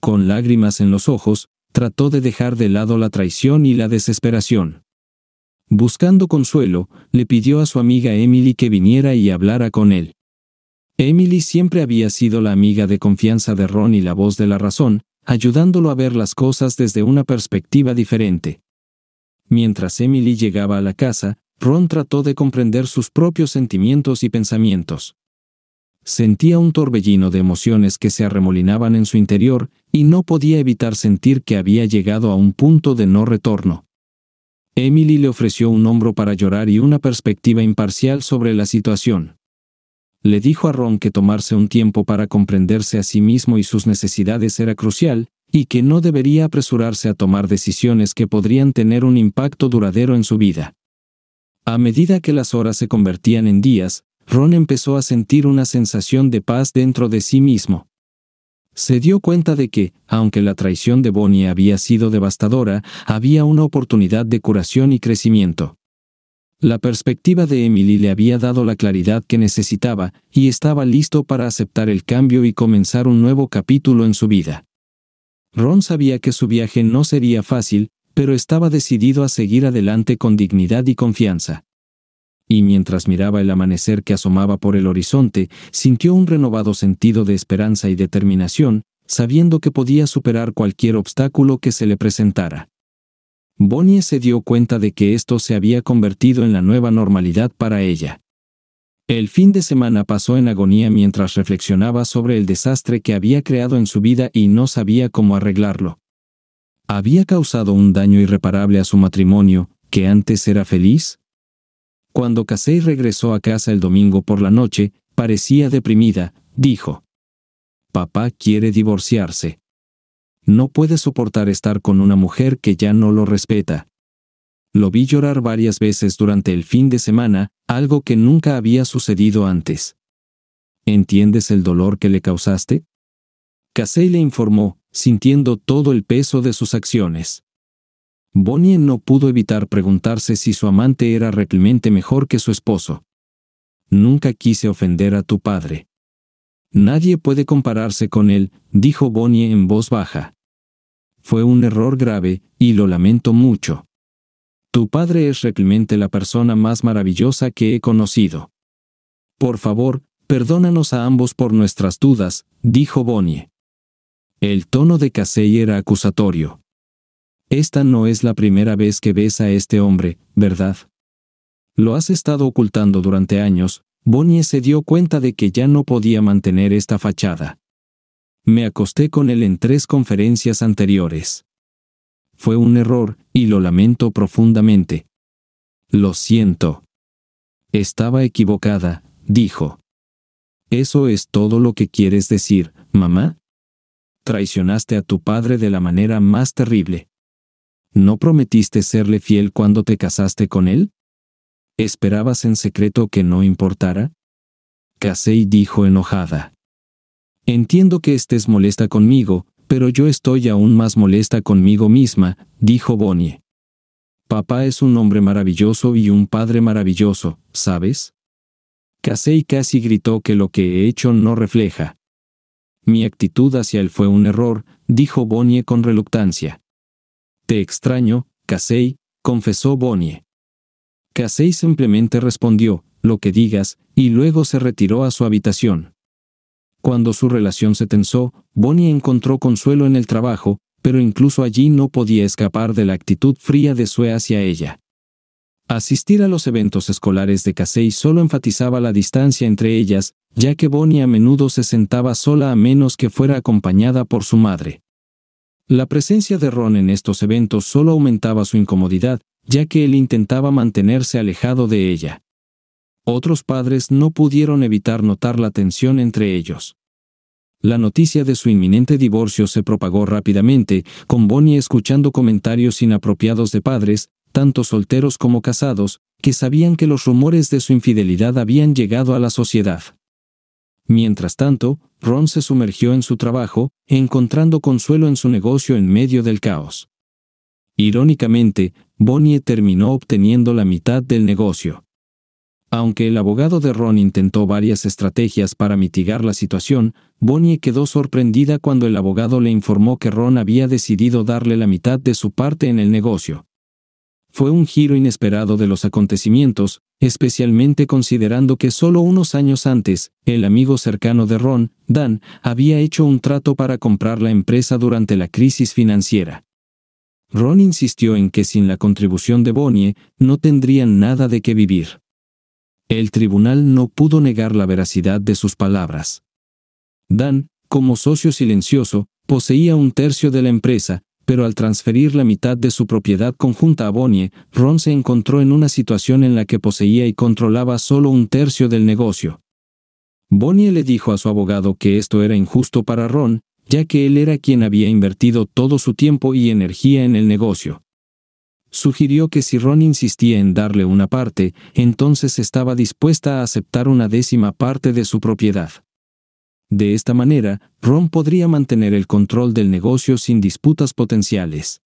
Con lágrimas en los ojos, trató de dejar de lado la traición y la desesperación. Buscando consuelo, le pidió a su amiga Emily que viniera y hablara con él. Emily siempre había sido la amiga de confianza de Ron y la voz de la razón, ayudándolo a ver las cosas desde una perspectiva diferente. Mientras Emily llegaba a la casa, Ron trató de comprender sus propios sentimientos y pensamientos. Sentía un torbellino de emociones que se arremolinaban en su interior y no podía evitar sentir que había llegado a un punto de no retorno. Emily le ofreció un hombro para llorar y una perspectiva imparcial sobre la situación. Le dijo a Ron que tomarse un tiempo para comprenderse a sí mismo y sus necesidades era crucial, y que no debería apresurarse a tomar decisiones que podrían tener un impacto duradero en su vida. A medida que las horas se convertían en días, Ron empezó a sentir una sensación de paz dentro de sí mismo. Se dio cuenta de que, aunque la traición de Bonnie había sido devastadora, había una oportunidad de curación y crecimiento. La perspectiva de Emily le había dado la claridad que necesitaba, y estaba listo para aceptar el cambio y comenzar un nuevo capítulo en su vida. Ron sabía que su viaje no sería fácil, pero estaba decidido a seguir adelante con dignidad y confianza y mientras miraba el amanecer que asomaba por el horizonte, sintió un renovado sentido de esperanza y determinación, sabiendo que podía superar cualquier obstáculo que se le presentara. Bonnie se dio cuenta de que esto se había convertido en la nueva normalidad para ella. El fin de semana pasó en agonía mientras reflexionaba sobre el desastre que había creado en su vida y no sabía cómo arreglarlo. ¿Había causado un daño irreparable a su matrimonio, que antes era feliz? Cuando Casey regresó a casa el domingo por la noche, parecía deprimida, dijo. Papá quiere divorciarse. No puede soportar estar con una mujer que ya no lo respeta. Lo vi llorar varias veces durante el fin de semana, algo que nunca había sucedido antes. ¿Entiendes el dolor que le causaste? Casey le informó, sintiendo todo el peso de sus acciones. Bonnie no pudo evitar preguntarse si su amante era realmente mejor que su esposo. Nunca quise ofender a tu padre. Nadie puede compararse con él, dijo Bonnie en voz baja. Fue un error grave, y lo lamento mucho. Tu padre es realmente la persona más maravillosa que he conocido. Por favor, perdónanos a ambos por nuestras dudas, dijo Bonnie. El tono de Casey era acusatorio. Esta no es la primera vez que ves a este hombre, ¿verdad? Lo has estado ocultando durante años, Bonnie se dio cuenta de que ya no podía mantener esta fachada. Me acosté con él en tres conferencias anteriores. Fue un error, y lo lamento profundamente. Lo siento. Estaba equivocada, dijo. ¿Eso es todo lo que quieres decir, mamá? Traicionaste a tu padre de la manera más terrible. ¿No prometiste serle fiel cuando te casaste con él? ¿Esperabas en secreto que no importara? Casey dijo enojada. Entiendo que estés molesta conmigo, pero yo estoy aún más molesta conmigo misma, dijo Bonnie. Papá es un hombre maravilloso y un padre maravilloso, ¿sabes? Casey casi gritó que lo que he hecho no refleja. Mi actitud hacia él fue un error, dijo Bonnie con reluctancia. Te extraño, Casey, confesó Bonnie. Casey simplemente respondió, lo que digas, y luego se retiró a su habitación. Cuando su relación se tensó, Bonnie encontró consuelo en el trabajo, pero incluso allí no podía escapar de la actitud fría de Sue hacia ella. Asistir a los eventos escolares de Casey solo enfatizaba la distancia entre ellas, ya que Bonnie a menudo se sentaba sola a menos que fuera acompañada por su madre. La presencia de Ron en estos eventos solo aumentaba su incomodidad, ya que él intentaba mantenerse alejado de ella. Otros padres no pudieron evitar notar la tensión entre ellos. La noticia de su inminente divorcio se propagó rápidamente, con Bonnie escuchando comentarios inapropiados de padres, tanto solteros como casados, que sabían que los rumores de su infidelidad habían llegado a la sociedad. Mientras tanto, Ron se sumergió en su trabajo, encontrando consuelo en su negocio en medio del caos. Irónicamente, Bonnie terminó obteniendo la mitad del negocio. Aunque el abogado de Ron intentó varias estrategias para mitigar la situación, Bonnie quedó sorprendida cuando el abogado le informó que Ron había decidido darle la mitad de su parte en el negocio. fue un giro inesperado de los acontecimientos, especialmente considerando que solo unos años antes, el amigo cercano de Ron, Dan, había hecho un trato para comprar la empresa durante la crisis financiera. Ron insistió en que sin la contribución de Bonnie, no tendrían nada de qué vivir. El tribunal no pudo negar la veracidad de sus palabras. Dan, como socio silencioso, poseía un tercio de la empresa, pero al transferir la mitad de su propiedad conjunta a Bonnie, Ron se encontró en una situación en la que poseía y controlaba solo un tercio del negocio. Bonnie le dijo a su abogado que esto era injusto para Ron, ya que él era quien había invertido todo su tiempo y energía en el negocio. Sugirió que si Ron insistía en darle una parte, entonces estaba dispuesta a aceptar una décima parte de su propiedad. De esta manera, Ron podría mantener el control del negocio sin disputas potenciales.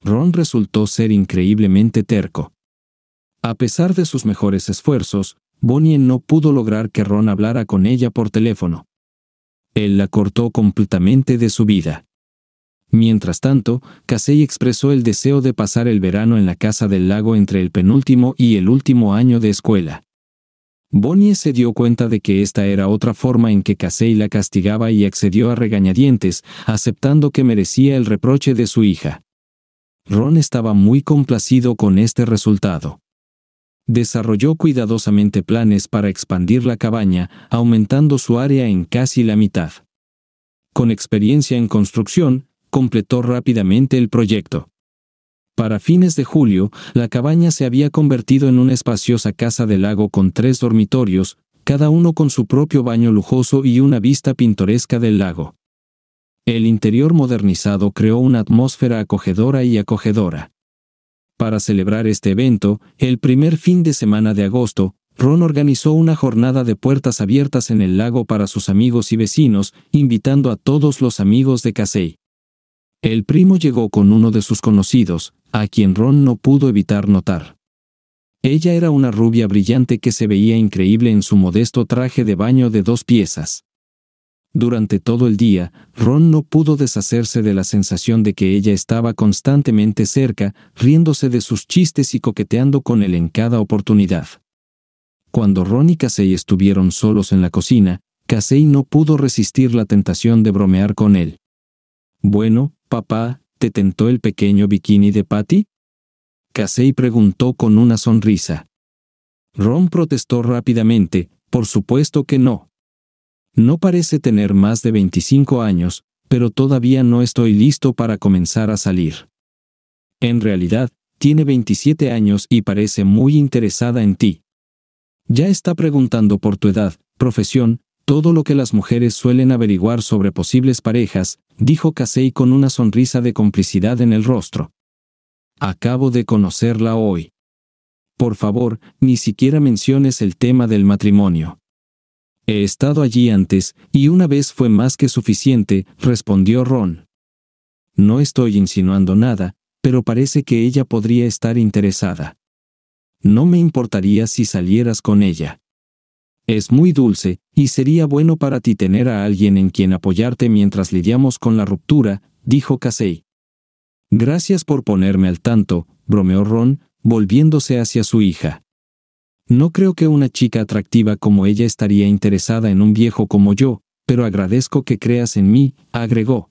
Ron resultó ser increíblemente terco. A pesar de sus mejores esfuerzos, Bonnie no pudo lograr que Ron hablara con ella por teléfono. Él la cortó completamente de su vida. Mientras tanto, Casey expresó el deseo de pasar el verano en la casa del lago entre el penúltimo y el último año de escuela. Bonnie se dio cuenta de que esta era otra forma en que Casey la castigaba y accedió a regañadientes, aceptando que merecía el reproche de su hija. Ron estaba muy complacido con este resultado. Desarrolló cuidadosamente planes para expandir la cabaña, aumentando su área en casi la mitad. Con experiencia en construcción, completó rápidamente el proyecto. Para fines de julio, la cabaña se había convertido en una espaciosa casa de lago con tres dormitorios, cada uno con su propio baño lujoso y una vista pintoresca del lago. El interior modernizado creó una atmósfera acogedora y acogedora. Para celebrar este evento, el primer fin de semana de agosto, Ron organizó una jornada de puertas abiertas en el lago para sus amigos y vecinos, invitando a todos los amigos de Casey. El primo llegó con uno de sus conocidos, a quien Ron no pudo evitar notar. Ella era una rubia brillante que se veía increíble en su modesto traje de baño de dos piezas. Durante todo el día, Ron no pudo deshacerse de la sensación de que ella estaba constantemente cerca, riéndose de sus chistes y coqueteando con él en cada oportunidad. Cuando Ron y Casey estuvieron solos en la cocina, Casey no pudo resistir la tentación de bromear con él. Bueno, Papá, ¿te tentó el pequeño bikini de Patty? Casey preguntó con una sonrisa. Ron protestó rápidamente, por supuesto que no. No parece tener más de 25 años, pero todavía no estoy listo para comenzar a salir. En realidad, tiene 27 años y parece muy interesada en ti. Ya está preguntando por tu edad, profesión, todo lo que las mujeres suelen averiguar sobre posibles parejas, dijo Casey con una sonrisa de complicidad en el rostro. Acabo de conocerla hoy. Por favor, ni siquiera menciones el tema del matrimonio. He estado allí antes, y una vez fue más que suficiente, respondió Ron. No estoy insinuando nada, pero parece que ella podría estar interesada. No me importaría si salieras con ella. Es muy dulce, y sería bueno para ti tener a alguien en quien apoyarte mientras lidiamos con la ruptura, dijo Casey. Gracias por ponerme al tanto, bromeó Ron, volviéndose hacia su hija. No creo que una chica atractiva como ella estaría interesada en un viejo como yo, pero agradezco que creas en mí, agregó.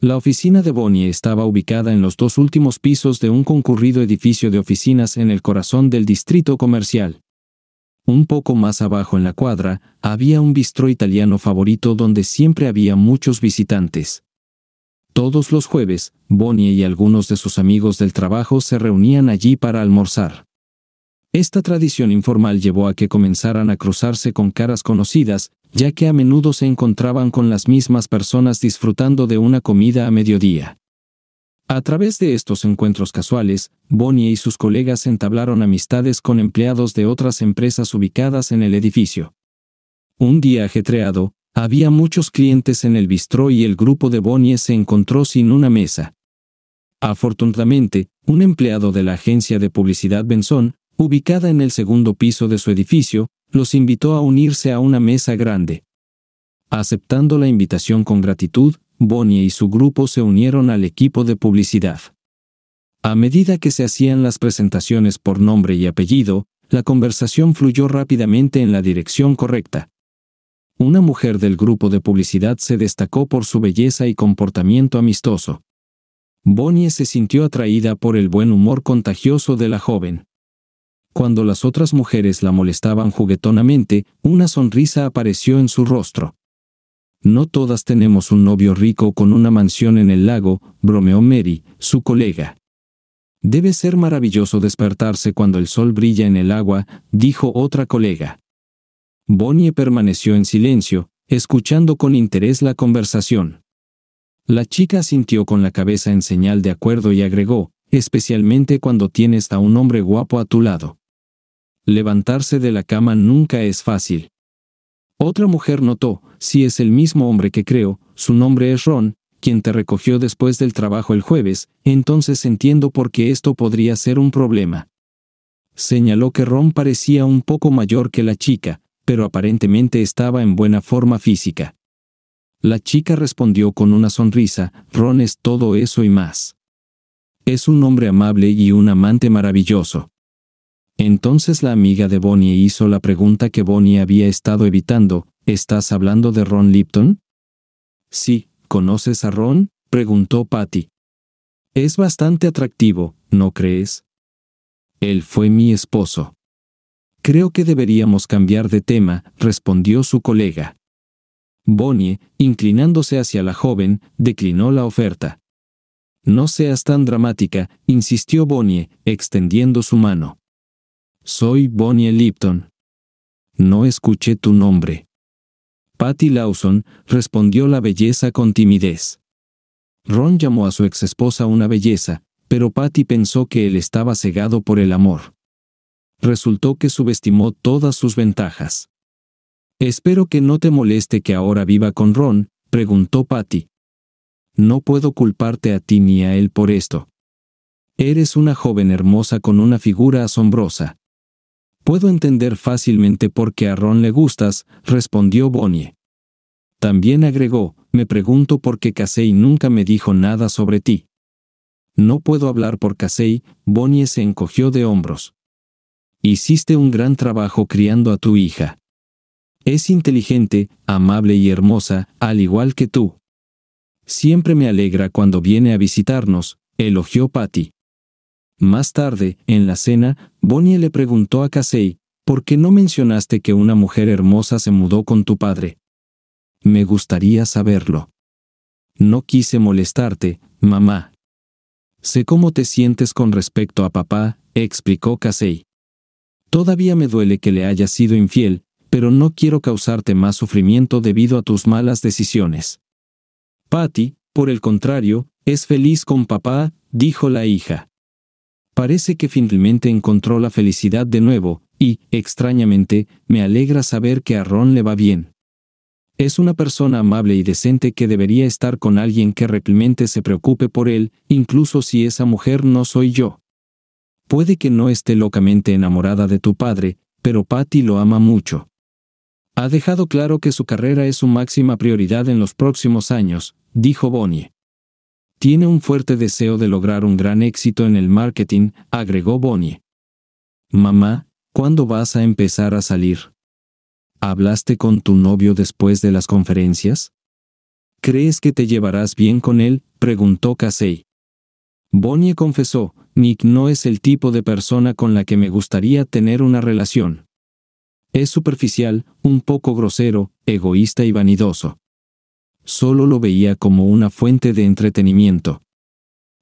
La oficina de Bonnie estaba ubicada en los dos últimos pisos de un concurrido edificio de oficinas en el corazón del distrito comercial. Un poco más abajo en la cuadra, había un bistró italiano favorito donde siempre había muchos visitantes. Todos los jueves, Bonnie y algunos de sus amigos del trabajo se reunían allí para almorzar. Esta tradición informal llevó a que comenzaran a cruzarse con caras conocidas, ya que a menudo se encontraban con las mismas personas disfrutando de una comida a mediodía. A través de estos encuentros casuales, Bonnie y sus colegas entablaron amistades con empleados de otras empresas ubicadas en el edificio. Un día ajetreado, había muchos clientes en el bistró y el grupo de Bonnie se encontró sin una mesa. Afortunadamente, un empleado de la agencia de publicidad Benson, ubicada en el segundo piso de su edificio, los invitó a unirse a una mesa grande. Aceptando la invitación con gratitud, Bonnie y su grupo se unieron al equipo de publicidad. A medida que se hacían las presentaciones por nombre y apellido, la conversación fluyó rápidamente en la dirección correcta. Una mujer del grupo de publicidad se destacó por su belleza y comportamiento amistoso. Bonnie se sintió atraída por el buen humor contagioso de la joven. Cuando las otras mujeres la molestaban juguetonamente, una sonrisa apareció en su rostro. No todas tenemos un novio rico con una mansión en el lago, bromeó Mary, su colega. Debe ser maravilloso despertarse cuando el sol brilla en el agua, dijo otra colega. Bonnie permaneció en silencio, escuchando con interés la conversación. La chica sintió con la cabeza en señal de acuerdo y agregó, especialmente cuando tienes a un hombre guapo a tu lado. Levantarse de la cama nunca es fácil. Otra mujer notó, si es el mismo hombre que creo, su nombre es Ron, quien te recogió después del trabajo el jueves, entonces entiendo por qué esto podría ser un problema. Señaló que Ron parecía un poco mayor que la chica, pero aparentemente estaba en buena forma física. La chica respondió con una sonrisa, Ron es todo eso y más. Es un hombre amable y un amante maravilloso. Entonces la amiga de Bonnie hizo la pregunta que Bonnie había estado evitando, ¿estás hablando de Ron Lipton? Sí, ¿conoces a Ron? preguntó Patty. Es bastante atractivo, ¿no crees? Él fue mi esposo. Creo que deberíamos cambiar de tema, respondió su colega. Bonnie, inclinándose hacia la joven, declinó la oferta. No seas tan dramática, insistió Bonnie, extendiendo su mano. Soy Bonnie Lipton. No escuché tu nombre. Patty Lawson, respondió la belleza con timidez. Ron llamó a su exesposa una belleza, pero Patty pensó que él estaba cegado por el amor. Resultó que subestimó todas sus ventajas. Espero que no te moleste que ahora viva con Ron, preguntó Patty. No puedo culparte a ti ni a él por esto. Eres una joven hermosa con una figura asombrosa. Puedo entender fácilmente por qué a Ron le gustas, respondió Bonnie. También agregó, me pregunto por qué Casey nunca me dijo nada sobre ti. No puedo hablar por Casey, Bonnie se encogió de hombros. Hiciste un gran trabajo criando a tu hija. Es inteligente, amable y hermosa, al igual que tú. Siempre me alegra cuando viene a visitarnos, elogió Patty. Más tarde, en la cena, Bonnie le preguntó a Casey, ¿por qué no mencionaste que una mujer hermosa se mudó con tu padre? Me gustaría saberlo. No quise molestarte, mamá. Sé cómo te sientes con respecto a papá, explicó Casey. Todavía me duele que le hayas sido infiel, pero no quiero causarte más sufrimiento debido a tus malas decisiones. Patty, por el contrario, es feliz con papá, dijo la hija. Parece que finalmente encontró la felicidad de nuevo, y, extrañamente, me alegra saber que a Ron le va bien. Es una persona amable y decente que debería estar con alguien que realmente se preocupe por él, incluso si esa mujer no soy yo. Puede que no esté locamente enamorada de tu padre, pero Patty lo ama mucho. Ha dejado claro que su carrera es su máxima prioridad en los próximos años, dijo Bonnie. Tiene un fuerte deseo de lograr un gran éxito en el marketing, agregó Bonnie. Mamá, ¿cuándo vas a empezar a salir? ¿Hablaste con tu novio después de las conferencias? ¿Crees que te llevarás bien con él? preguntó Casey. Bonnie confesó, Nick no es el tipo de persona con la que me gustaría tener una relación. Es superficial, un poco grosero, egoísta y vanidoso solo lo veía como una fuente de entretenimiento.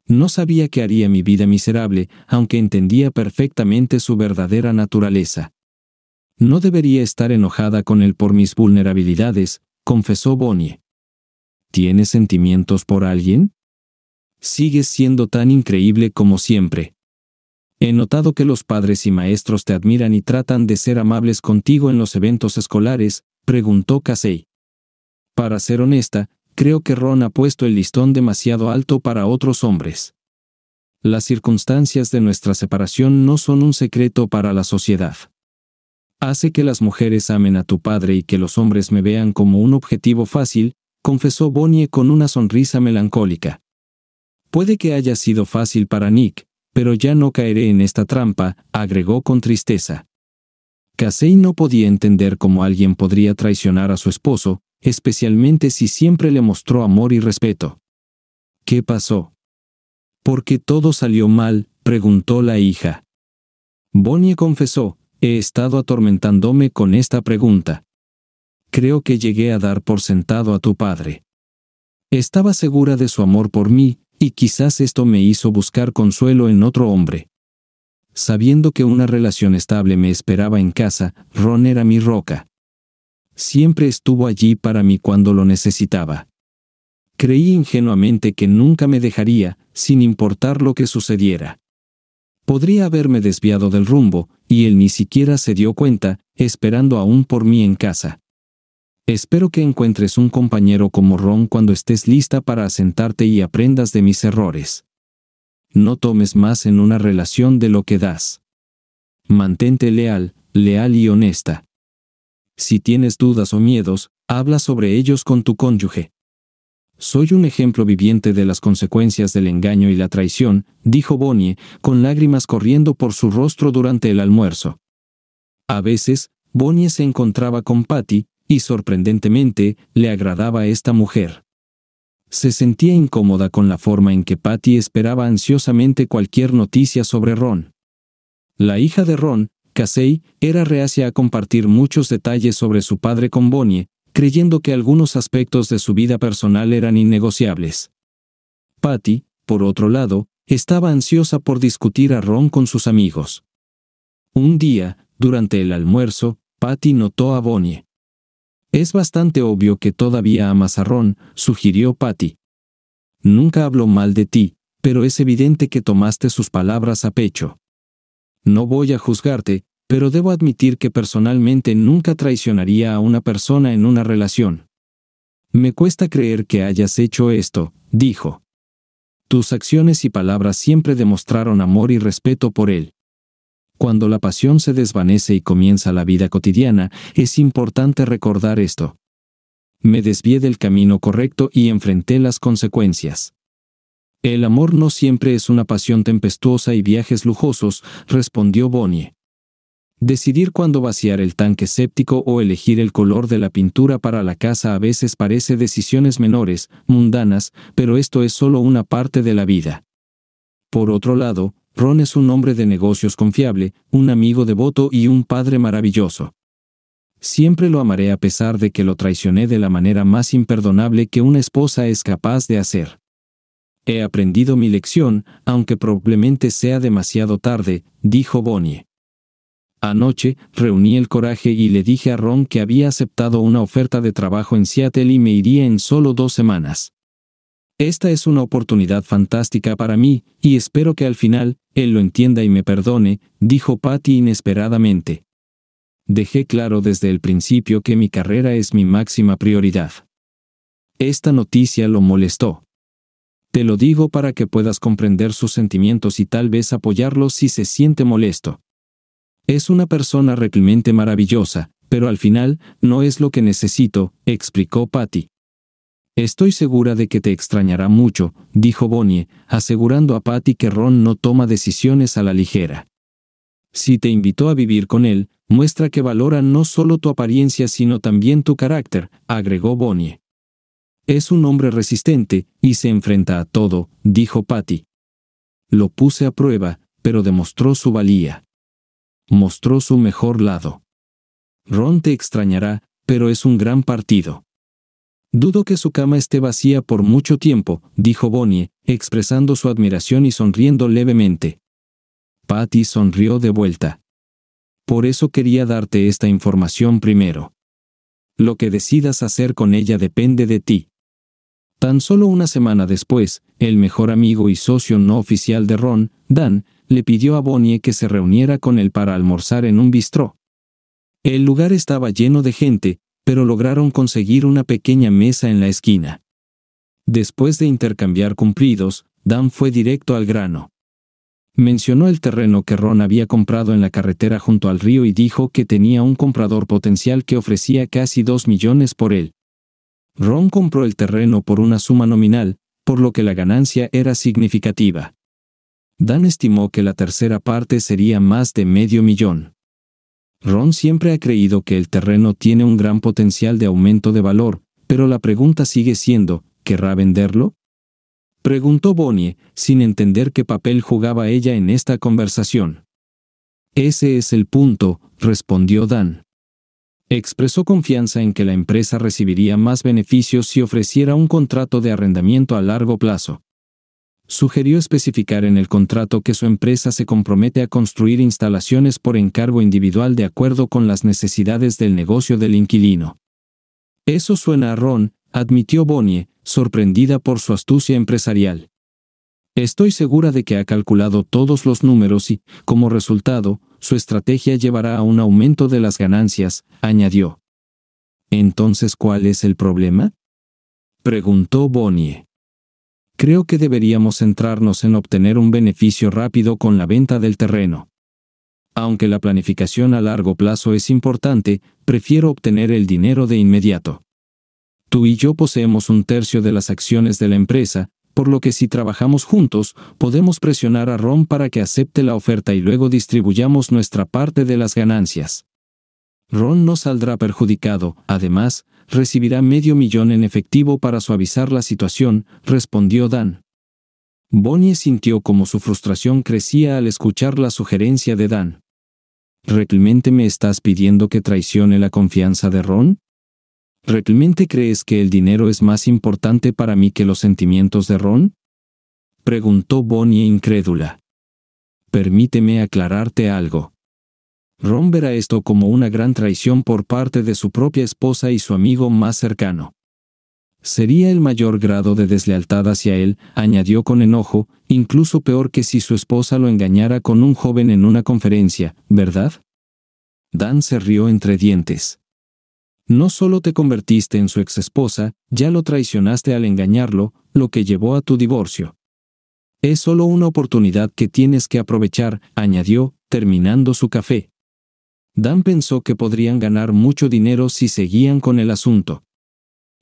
No sabía que haría mi vida miserable, aunque entendía perfectamente su verdadera naturaleza. No debería estar enojada con él por mis vulnerabilidades, confesó Bonnie. ¿Tienes sentimientos por alguien? Sigues siendo tan increíble como siempre. He notado que los padres y maestros te admiran y tratan de ser amables contigo en los eventos escolares, preguntó Casey. Para ser honesta, creo que Ron ha puesto el listón demasiado alto para otros hombres. Las circunstancias de nuestra separación no son un secreto para la sociedad. Hace que las mujeres amen a tu padre y que los hombres me vean como un objetivo fácil, confesó Bonnie con una sonrisa melancólica. Puede que haya sido fácil para Nick, pero ya no caeré en esta trampa, agregó con tristeza. Casey no podía entender cómo alguien podría traicionar a su esposo, especialmente si siempre le mostró amor y respeto. ¿Qué pasó? ¿Por qué todo salió mal? preguntó la hija. Bonnie confesó, he estado atormentándome con esta pregunta. Creo que llegué a dar por sentado a tu padre. Estaba segura de su amor por mí, y quizás esto me hizo buscar consuelo en otro hombre. Sabiendo que una relación estable me esperaba en casa, Ron era mi roca. Siempre estuvo allí para mí cuando lo necesitaba. Creí ingenuamente que nunca me dejaría, sin importar lo que sucediera. Podría haberme desviado del rumbo, y él ni siquiera se dio cuenta, esperando aún por mí en casa. Espero que encuentres un compañero como Ron cuando estés lista para asentarte y aprendas de mis errores. No tomes más en una relación de lo que das. Mantente leal, leal y honesta. Si tienes dudas o miedos, habla sobre ellos con tu cónyuge. Soy un ejemplo viviente de las consecuencias del engaño y la traición, dijo Bonnie, con lágrimas corriendo por su rostro durante el almuerzo. A veces, Bonnie se encontraba con Patty, y sorprendentemente, le agradaba a esta mujer. Se sentía incómoda con la forma en que Patty esperaba ansiosamente cualquier noticia sobre Ron. La hija de Ron, Casey, era reacia a compartir muchos detalles sobre su padre con Bonnie, creyendo que algunos aspectos de su vida personal eran innegociables. Patty, por otro lado, estaba ansiosa por discutir a Ron con sus amigos. Un día, durante el almuerzo, Patty notó a Bonnie. Es bastante obvio que todavía amas a Ron, sugirió Patty. Nunca habló mal de ti, pero es evidente que tomaste sus palabras a pecho. No voy a juzgarte, pero debo admitir que personalmente nunca traicionaría a una persona en una relación. Me cuesta creer que hayas hecho esto, dijo. Tus acciones y palabras siempre demostraron amor y respeto por él. Cuando la pasión se desvanece y comienza la vida cotidiana, es importante recordar esto. Me desvié del camino correcto y enfrenté las consecuencias. El amor no siempre es una pasión tempestuosa y viajes lujosos, respondió Bonnie. Decidir cuándo vaciar el tanque séptico o elegir el color de la pintura para la casa a veces parece decisiones menores, mundanas, pero esto es solo una parte de la vida. Por otro lado, Ron es un hombre de negocios confiable, un amigo devoto y un padre maravilloso. Siempre lo amaré a pesar de que lo traicioné de la manera más imperdonable que una esposa es capaz de hacer. He aprendido mi lección, aunque probablemente sea demasiado tarde, dijo Bonnie. Anoche, reuní el coraje y le dije a Ron que había aceptado una oferta de trabajo en Seattle y me iría en solo dos semanas. Esta es una oportunidad fantástica para mí, y espero que al final, él lo entienda y me perdone, dijo Patty inesperadamente. Dejé claro desde el principio que mi carrera es mi máxima prioridad. Esta noticia lo molestó. Te lo digo para que puedas comprender sus sentimientos y tal vez apoyarlos si se siente molesto. Es una persona realmente maravillosa, pero al final, no es lo que necesito, explicó Patty. Estoy segura de que te extrañará mucho, dijo Bonnie, asegurando a Patty que Ron no toma decisiones a la ligera. Si te invitó a vivir con él, muestra que valora no solo tu apariencia sino también tu carácter, agregó Bonnie. Es un hombre resistente, y se enfrenta a todo, dijo Patty. Lo puse a prueba, pero demostró su valía mostró su mejor lado. Ron te extrañará, pero es un gran partido. Dudo que su cama esté vacía por mucho tiempo, dijo Bonnie, expresando su admiración y sonriendo levemente. Patty sonrió de vuelta. Por eso quería darte esta información primero. Lo que decidas hacer con ella depende de ti. Tan solo una semana después, el mejor amigo y socio no oficial de Ron, Dan, le pidió a Bonnie que se reuniera con él para almorzar en un bistró. El lugar estaba lleno de gente, pero lograron conseguir una pequeña mesa en la esquina. Después de intercambiar cumplidos, Dan fue directo al grano. Mencionó el terreno que Ron había comprado en la carretera junto al río y dijo que tenía un comprador potencial que ofrecía casi dos millones por él. Ron compró el terreno por una suma nominal, por lo que la ganancia era significativa. Dan estimó que la tercera parte sería más de medio millón. Ron siempre ha creído que el terreno tiene un gran potencial de aumento de valor, pero la pregunta sigue siendo, ¿querrá venderlo? Preguntó Bonnie, sin entender qué papel jugaba ella en esta conversación. Ese es el punto, respondió Dan. Expresó confianza en que la empresa recibiría más beneficios si ofreciera un contrato de arrendamiento a largo plazo. Sugirió especificar en el contrato que su empresa se compromete a construir instalaciones por encargo individual de acuerdo con las necesidades del negocio del inquilino. Eso suena a Ron, admitió Bonnie, sorprendida por su astucia empresarial. Estoy segura de que ha calculado todos los números y, como resultado, su estrategia llevará a un aumento de las ganancias, añadió. Entonces, ¿cuál es el problema? preguntó Bonnie. Creo que deberíamos centrarnos en obtener un beneficio rápido con la venta del terreno. Aunque la planificación a largo plazo es importante, prefiero obtener el dinero de inmediato. Tú y yo poseemos un tercio de las acciones de la empresa, por lo que si trabajamos juntos, podemos presionar a Ron para que acepte la oferta y luego distribuyamos nuestra parte de las ganancias. Ron no saldrá perjudicado, además, recibirá medio millón en efectivo para suavizar la situación, respondió Dan. Bonnie sintió como su frustración crecía al escuchar la sugerencia de Dan. ¿Realmente me estás pidiendo que traicione la confianza de Ron? ¿Realmente crees que el dinero es más importante para mí que los sentimientos de Ron? Preguntó Bonnie incrédula. Permíteme aclararte algo. Ron verá esto como una gran traición por parte de su propia esposa y su amigo más cercano. Sería el mayor grado de deslealtad hacia él, añadió con enojo, incluso peor que si su esposa lo engañara con un joven en una conferencia, ¿verdad? Dan se rió entre dientes. No solo te convertiste en su exesposa, ya lo traicionaste al engañarlo, lo que llevó a tu divorcio. Es solo una oportunidad que tienes que aprovechar, añadió, terminando su café. Dan pensó que podrían ganar mucho dinero si seguían con el asunto.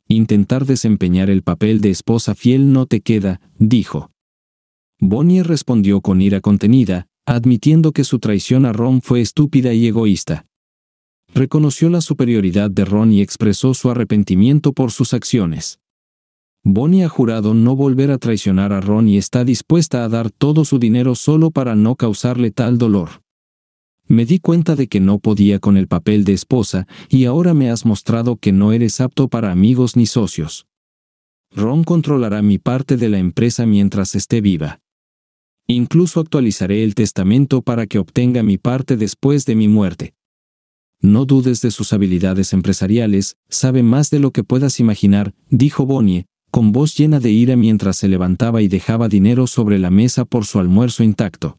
Intentar desempeñar el papel de esposa fiel no te queda, dijo. Bonnie respondió con ira contenida, admitiendo que su traición a Ron fue estúpida y egoísta. Reconoció la superioridad de Ron y expresó su arrepentimiento por sus acciones. Bonnie ha jurado no volver a traicionar a Ron y está dispuesta a dar todo su dinero solo para no causarle tal dolor. Me di cuenta de que no podía con el papel de esposa y ahora me has mostrado que no eres apto para amigos ni socios. Ron controlará mi parte de la empresa mientras esté viva. Incluso actualizaré el testamento para que obtenga mi parte después de mi muerte. No dudes de sus habilidades empresariales, sabe más de lo que puedas imaginar, dijo Bonnie, con voz llena de ira mientras se levantaba y dejaba dinero sobre la mesa por su almuerzo intacto.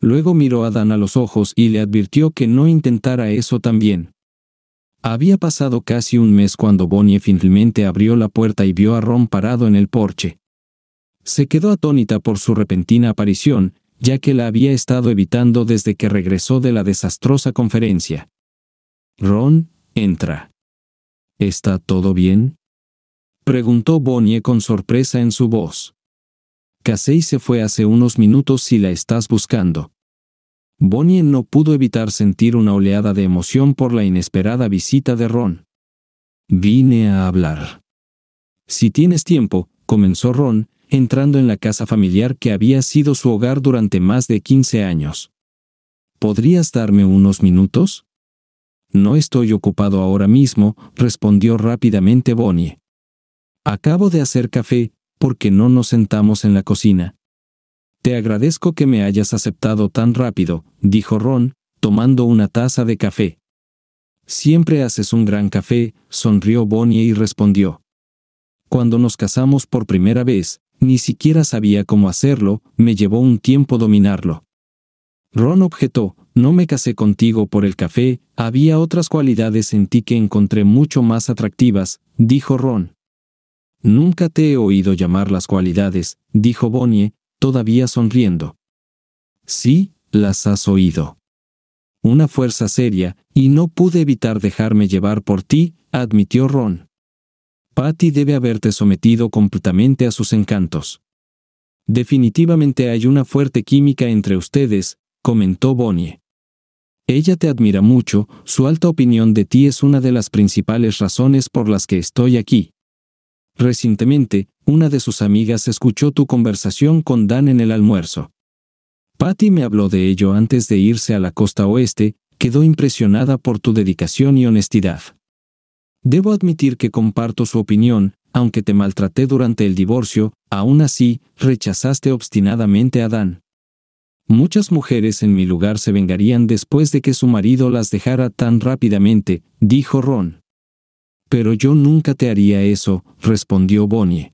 Luego miró a Dan a los ojos y le advirtió que no intentara eso también. Había pasado casi un mes cuando Bonnie finalmente abrió la puerta y vio a Ron parado en el porche. Se quedó atónita por su repentina aparición, ya que la había estado evitando desde que regresó de la desastrosa conferencia. Ron, entra. ¿Está todo bien? Preguntó Bonnie con sorpresa en su voz. Casey se fue hace unos minutos si la estás buscando. Bonnie no pudo evitar sentir una oleada de emoción por la inesperada visita de Ron. Vine a hablar. Si tienes tiempo, comenzó Ron, entrando en la casa familiar que había sido su hogar durante más de 15 años. ¿Podrías darme unos minutos? No estoy ocupado ahora mismo, respondió rápidamente Bonnie. Acabo de hacer café, porque no nos sentamos en la cocina. Te agradezco que me hayas aceptado tan rápido, dijo Ron, tomando una taza de café. Siempre haces un gran café, sonrió Bonnie y respondió. Cuando nos casamos por primera vez, ni siquiera sabía cómo hacerlo, me llevó un tiempo dominarlo. Ron objetó, no me casé contigo por el café, había otras cualidades en ti que encontré mucho más atractivas, dijo Ron. Nunca te he oído llamar las cualidades, dijo Bonnie, todavía sonriendo. Sí, las has oído. Una fuerza seria, y no pude evitar dejarme llevar por ti, admitió Ron. Patty debe haberte sometido completamente a sus encantos. Definitivamente hay una fuerte química entre ustedes, comentó Bonnie. Ella te admira mucho, su alta opinión de ti es una de las principales razones por las que estoy aquí. Recientemente, una de sus amigas escuchó tu conversación con Dan en el almuerzo. Patty me habló de ello antes de irse a la costa oeste, quedó impresionada por tu dedicación y honestidad. Debo admitir que comparto su opinión, aunque te maltraté durante el divorcio, aún así, rechazaste obstinadamente a Dan. Muchas mujeres en mi lugar se vengarían después de que su marido las dejara tan rápidamente, dijo Ron. Pero yo nunca te haría eso, respondió Bonnie.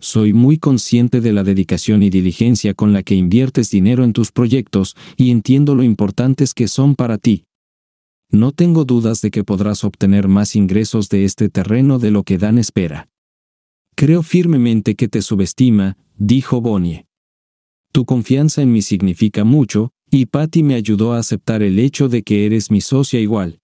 Soy muy consciente de la dedicación y diligencia con la que inviertes dinero en tus proyectos y entiendo lo importantes que son para ti. No tengo dudas de que podrás obtener más ingresos de este terreno de lo que Dan espera. Creo firmemente que te subestima, dijo Bonnie. Tu confianza en mí significa mucho, y Patty me ayudó a aceptar el hecho de que eres mi socia igual.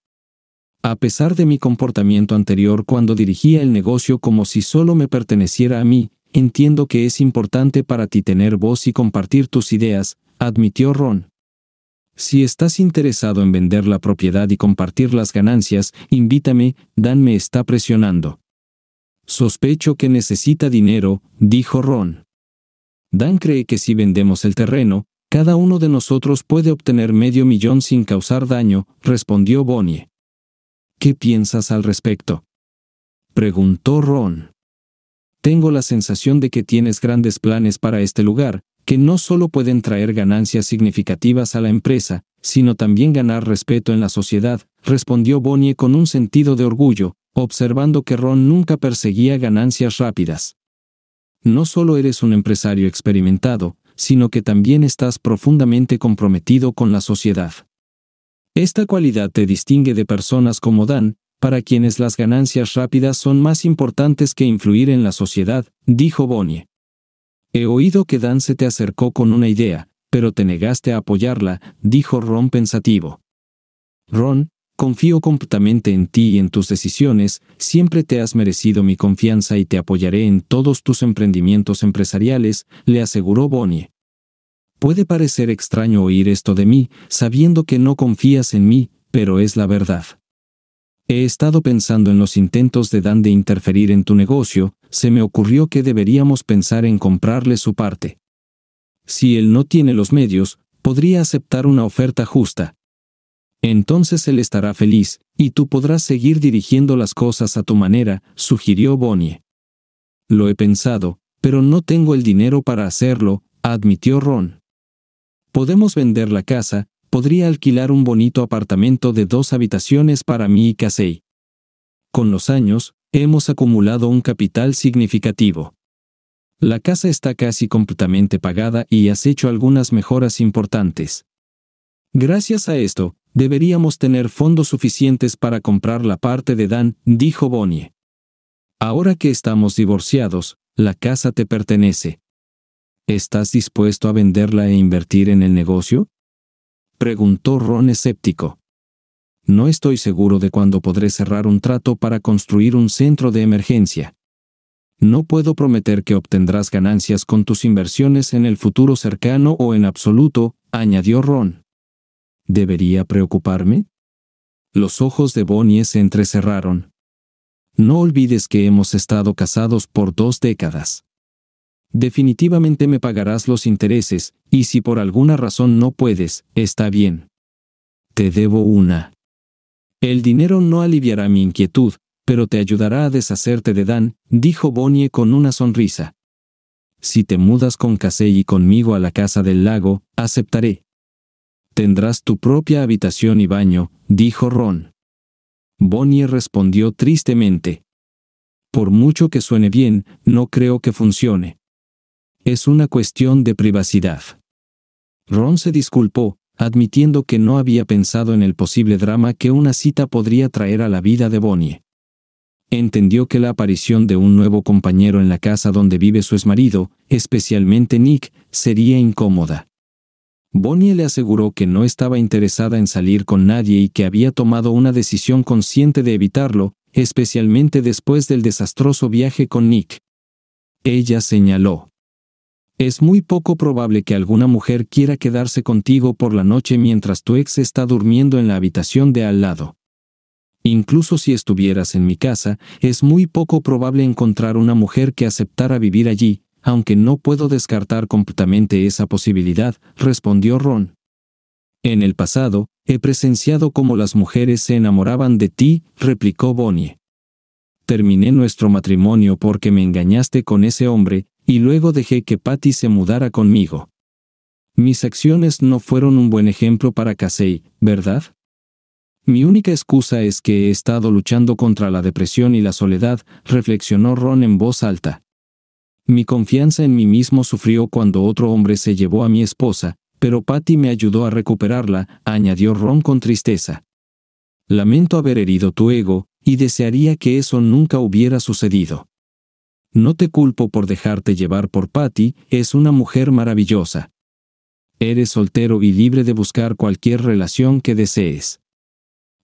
A pesar de mi comportamiento anterior cuando dirigía el negocio como si solo me perteneciera a mí, Entiendo que es importante para ti tener voz y compartir tus ideas, admitió Ron. Si estás interesado en vender la propiedad y compartir las ganancias, invítame, Dan me está presionando. Sospecho que necesita dinero, dijo Ron. Dan cree que si vendemos el terreno, cada uno de nosotros puede obtener medio millón sin causar daño, respondió Bonnie. ¿Qué piensas al respecto? Preguntó Ron. Tengo la sensación de que tienes grandes planes para este lugar, que no solo pueden traer ganancias significativas a la empresa, sino también ganar respeto en la sociedad, respondió Bonnie con un sentido de orgullo, observando que Ron nunca perseguía ganancias rápidas. No solo eres un empresario experimentado, sino que también estás profundamente comprometido con la sociedad. Esta cualidad te distingue de personas como Dan, para quienes las ganancias rápidas son más importantes que influir en la sociedad, dijo Bonnie. He oído que Dan se te acercó con una idea, pero te negaste a apoyarla, dijo Ron pensativo. Ron, confío completamente en ti y en tus decisiones, siempre te has merecido mi confianza y te apoyaré en todos tus emprendimientos empresariales, le aseguró Bonnie. Puede parecer extraño oír esto de mí, sabiendo que no confías en mí, pero es la verdad. He estado pensando en los intentos de Dan de interferir en tu negocio, se me ocurrió que deberíamos pensar en comprarle su parte. Si él no tiene los medios, podría aceptar una oferta justa. Entonces él estará feliz, y tú podrás seguir dirigiendo las cosas a tu manera, sugirió Bonnie. Lo he pensado, pero no tengo el dinero para hacerlo, admitió Ron. Podemos vender la casa, podría alquilar un bonito apartamento de dos habitaciones para mí y Casey. Con los años, hemos acumulado un capital significativo. La casa está casi completamente pagada y has hecho algunas mejoras importantes. Gracias a esto, deberíamos tener fondos suficientes para comprar la parte de Dan, dijo Bonnie. Ahora que estamos divorciados, la casa te pertenece. ¿Estás dispuesto a venderla e invertir en el negocio? Preguntó Ron escéptico. No estoy seguro de cuándo podré cerrar un trato para construir un centro de emergencia. No puedo prometer que obtendrás ganancias con tus inversiones en el futuro cercano o en absoluto, añadió Ron. ¿Debería preocuparme? Los ojos de Bonnie se entrecerraron. No olvides que hemos estado casados por dos décadas. Definitivamente me pagarás los intereses, y si por alguna razón no puedes, está bien. Te debo una. El dinero no aliviará mi inquietud, pero te ayudará a deshacerte de Dan, dijo Bonnie con una sonrisa. Si te mudas con Casey y conmigo a la casa del lago, aceptaré. Tendrás tu propia habitación y baño, dijo Ron. Bonnie respondió tristemente. Por mucho que suene bien, no creo que funcione. Es una cuestión de privacidad. Ron se disculpó, admitiendo que no había pensado en el posible drama que una cita podría traer a la vida de Bonnie. Entendió que la aparición de un nuevo compañero en la casa donde vive su exmarido, especialmente Nick, sería incómoda. Bonnie le aseguró que no estaba interesada en salir con nadie y que había tomado una decisión consciente de evitarlo, especialmente después del desastroso viaje con Nick. Ella señaló. Es muy poco probable que alguna mujer quiera quedarse contigo por la noche mientras tu ex está durmiendo en la habitación de al lado. Incluso si estuvieras en mi casa, es muy poco probable encontrar una mujer que aceptara vivir allí, aunque no puedo descartar completamente esa posibilidad, respondió Ron. En el pasado, he presenciado cómo las mujeres se enamoraban de ti, replicó Bonnie. Terminé nuestro matrimonio porque me engañaste con ese hombre, y luego dejé que Patty se mudara conmigo. Mis acciones no fueron un buen ejemplo para Casey, ¿verdad? Mi única excusa es que he estado luchando contra la depresión y la soledad, reflexionó Ron en voz alta. Mi confianza en mí mismo sufrió cuando otro hombre se llevó a mi esposa, pero Patty me ayudó a recuperarla, añadió Ron con tristeza. Lamento haber herido tu ego, y desearía que eso nunca hubiera sucedido. No te culpo por dejarte llevar por Patty, es una mujer maravillosa. Eres soltero y libre de buscar cualquier relación que desees.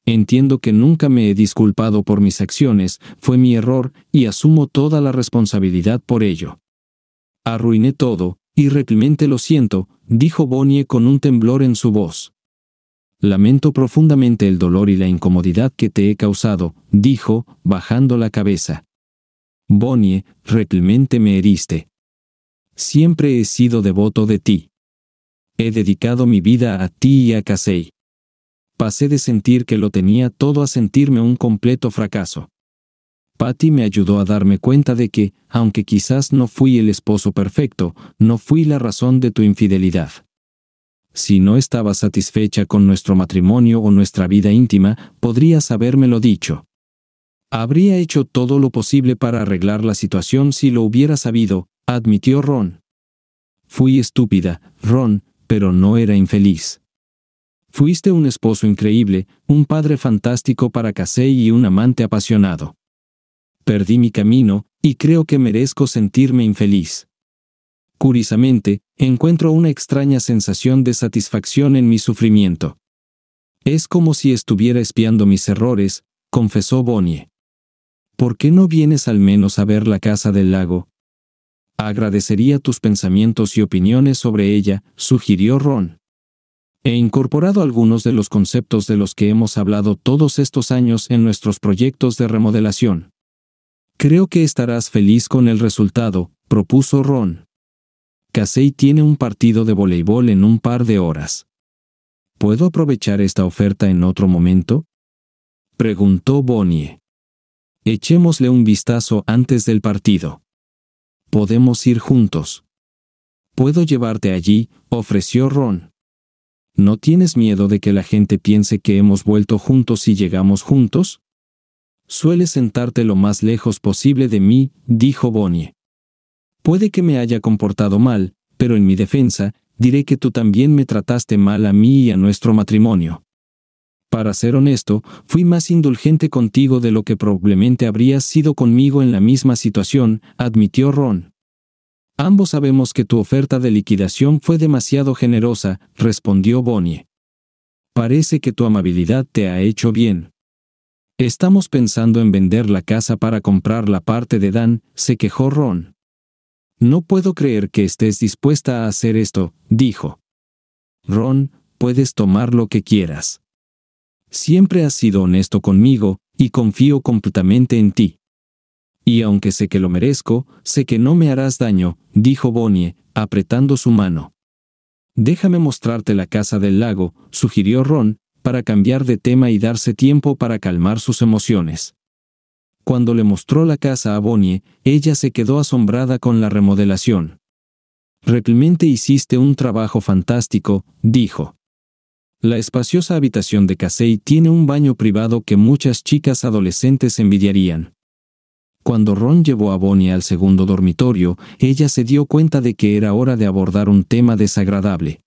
Entiendo que nunca me he disculpado por mis acciones, fue mi error, y asumo toda la responsabilidad por ello. Arruiné todo, y realmente lo siento, dijo Bonnie con un temblor en su voz. Lamento profundamente el dolor y la incomodidad que te he causado, dijo, bajando la cabeza. Bonnie, realmente me heriste. Siempre he sido devoto de ti. He dedicado mi vida a ti y a Casey. Pasé de sentir que lo tenía todo a sentirme un completo fracaso. Patty me ayudó a darme cuenta de que, aunque quizás no fui el esposo perfecto, no fui la razón de tu infidelidad. Si no estabas satisfecha con nuestro matrimonio o nuestra vida íntima, podrías habérmelo dicho. Habría hecho todo lo posible para arreglar la situación si lo hubiera sabido, admitió Ron. Fui estúpida, Ron, pero no era infeliz. Fuiste un esposo increíble, un padre fantástico para Casey y un amante apasionado. Perdí mi camino, y creo que merezco sentirme infeliz. Curiosamente, encuentro una extraña sensación de satisfacción en mi sufrimiento. Es como si estuviera espiando mis errores, confesó Bonnie. ¿Por qué no vienes al menos a ver la casa del lago? Agradecería tus pensamientos y opiniones sobre ella, sugirió Ron. He incorporado algunos de los conceptos de los que hemos hablado todos estos años en nuestros proyectos de remodelación. Creo que estarás feliz con el resultado, propuso Ron. Casey tiene un partido de voleibol en un par de horas. ¿Puedo aprovechar esta oferta en otro momento? Preguntó Bonnie. Echémosle un vistazo antes del partido. Podemos ir juntos. Puedo llevarte allí, ofreció Ron. ¿No tienes miedo de que la gente piense que hemos vuelto juntos y llegamos juntos? Sueles sentarte lo más lejos posible de mí, dijo Bonnie. Puede que me haya comportado mal, pero en mi defensa, diré que tú también me trataste mal a mí y a nuestro matrimonio. Para ser honesto, fui más indulgente contigo de lo que probablemente habrías sido conmigo en la misma situación, admitió Ron. Ambos sabemos que tu oferta de liquidación fue demasiado generosa, respondió Bonnie. Parece que tu amabilidad te ha hecho bien. Estamos pensando en vender la casa para comprar la parte de Dan, se quejó Ron. No puedo creer que estés dispuesta a hacer esto, dijo. Ron, puedes tomar lo que quieras. Siempre has sido honesto conmigo, y confío completamente en ti. Y aunque sé que lo merezco, sé que no me harás daño, dijo Bonnie, apretando su mano. Déjame mostrarte la casa del lago, sugirió Ron, para cambiar de tema y darse tiempo para calmar sus emociones. Cuando le mostró la casa a Bonnie, ella se quedó asombrada con la remodelación. Realmente hiciste un trabajo fantástico, dijo. La espaciosa habitación de Casey tiene un baño privado que muchas chicas adolescentes envidiarían. Cuando Ron llevó a Bonnie al segundo dormitorio, ella se dio cuenta de que era hora de abordar un tema desagradable.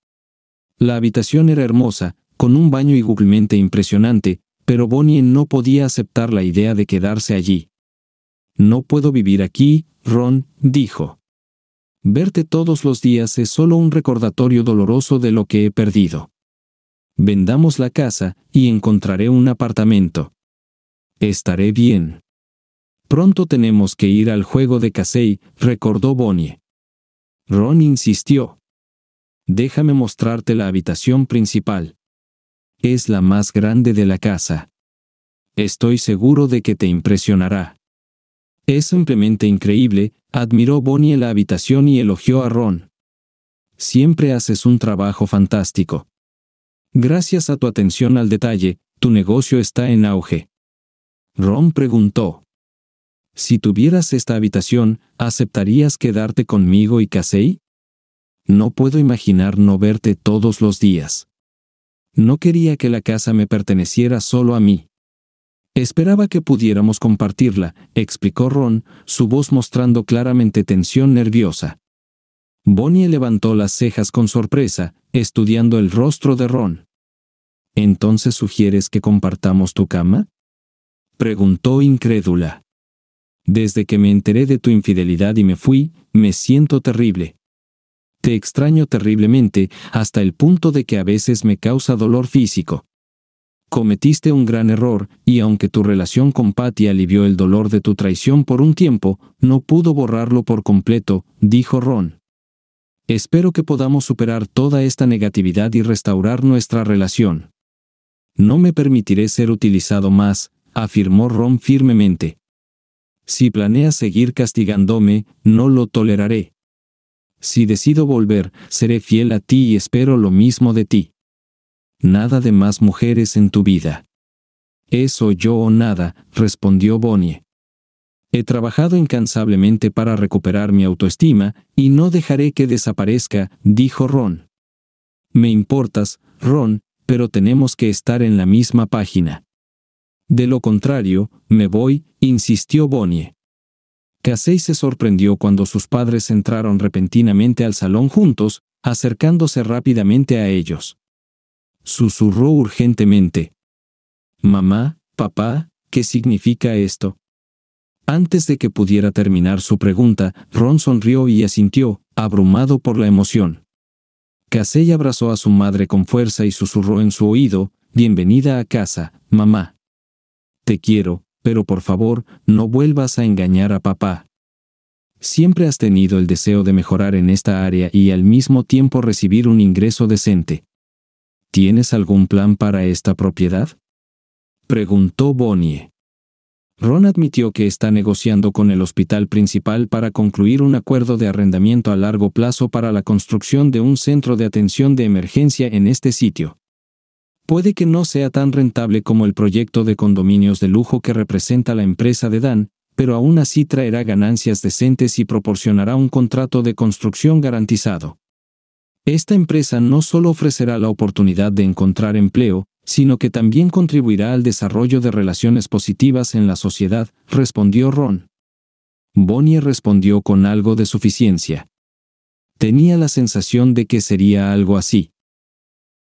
La habitación era hermosa, con un baño igualmente impresionante, pero Bonnie no podía aceptar la idea de quedarse allí. No puedo vivir aquí, Ron, dijo. Verte todos los días es solo un recordatorio doloroso de lo que he perdido. Vendamos la casa, y encontraré un apartamento. Estaré bien. Pronto tenemos que ir al juego de Casey, recordó Bonnie. Ron insistió. Déjame mostrarte la habitación principal. Es la más grande de la casa. Estoy seguro de que te impresionará. Es simplemente increíble, admiró Bonnie la habitación y elogió a Ron. Siempre haces un trabajo fantástico. Gracias a tu atención al detalle, tu negocio está en auge. Ron preguntó. Si tuvieras esta habitación, ¿aceptarías quedarte conmigo y Casey? No puedo imaginar no verte todos los días. No quería que la casa me perteneciera solo a mí. Esperaba que pudiéramos compartirla, explicó Ron, su voz mostrando claramente tensión nerviosa. Bonnie levantó las cejas con sorpresa, estudiando el rostro de Ron. ¿Entonces sugieres que compartamos tu cama? Preguntó incrédula. Desde que me enteré de tu infidelidad y me fui, me siento terrible. Te extraño terriblemente, hasta el punto de que a veces me causa dolor físico. Cometiste un gran error, y aunque tu relación con Patty alivió el dolor de tu traición por un tiempo, no pudo borrarlo por completo, dijo Ron. Espero que podamos superar toda esta negatividad y restaurar nuestra relación. No me permitiré ser utilizado más, afirmó Ron firmemente. Si planeas seguir castigándome, no lo toleraré. Si decido volver, seré fiel a ti y espero lo mismo de ti. Nada de más mujeres en tu vida. Eso yo o nada, respondió Bonnie. He trabajado incansablemente para recuperar mi autoestima, y no dejaré que desaparezca, dijo Ron. Me importas, Ron, pero tenemos que estar en la misma página. De lo contrario, me voy, insistió Bonnie. Casey se sorprendió cuando sus padres entraron repentinamente al salón juntos, acercándose rápidamente a ellos. Susurró urgentemente. Mamá, papá, ¿qué significa esto? Antes de que pudiera terminar su pregunta, Ron sonrió y asintió, abrumado por la emoción. Casey abrazó a su madre con fuerza y susurró en su oído, Bienvenida a casa, mamá. Te quiero, pero por favor, no vuelvas a engañar a papá. Siempre has tenido el deseo de mejorar en esta área y al mismo tiempo recibir un ingreso decente. ¿Tienes algún plan para esta propiedad? Preguntó Bonnie. Ron admitió que está negociando con el hospital principal para concluir un acuerdo de arrendamiento a largo plazo para la construcción de un centro de atención de emergencia en este sitio. Puede que no sea tan rentable como el proyecto de condominios de lujo que representa la empresa de Dan, pero aún así traerá ganancias decentes y proporcionará un contrato de construcción garantizado. Esta empresa no solo ofrecerá la oportunidad de encontrar empleo, sino que también contribuirá al desarrollo de relaciones positivas en la sociedad, respondió Ron. Bonnie respondió con algo de suficiencia. Tenía la sensación de que sería algo así.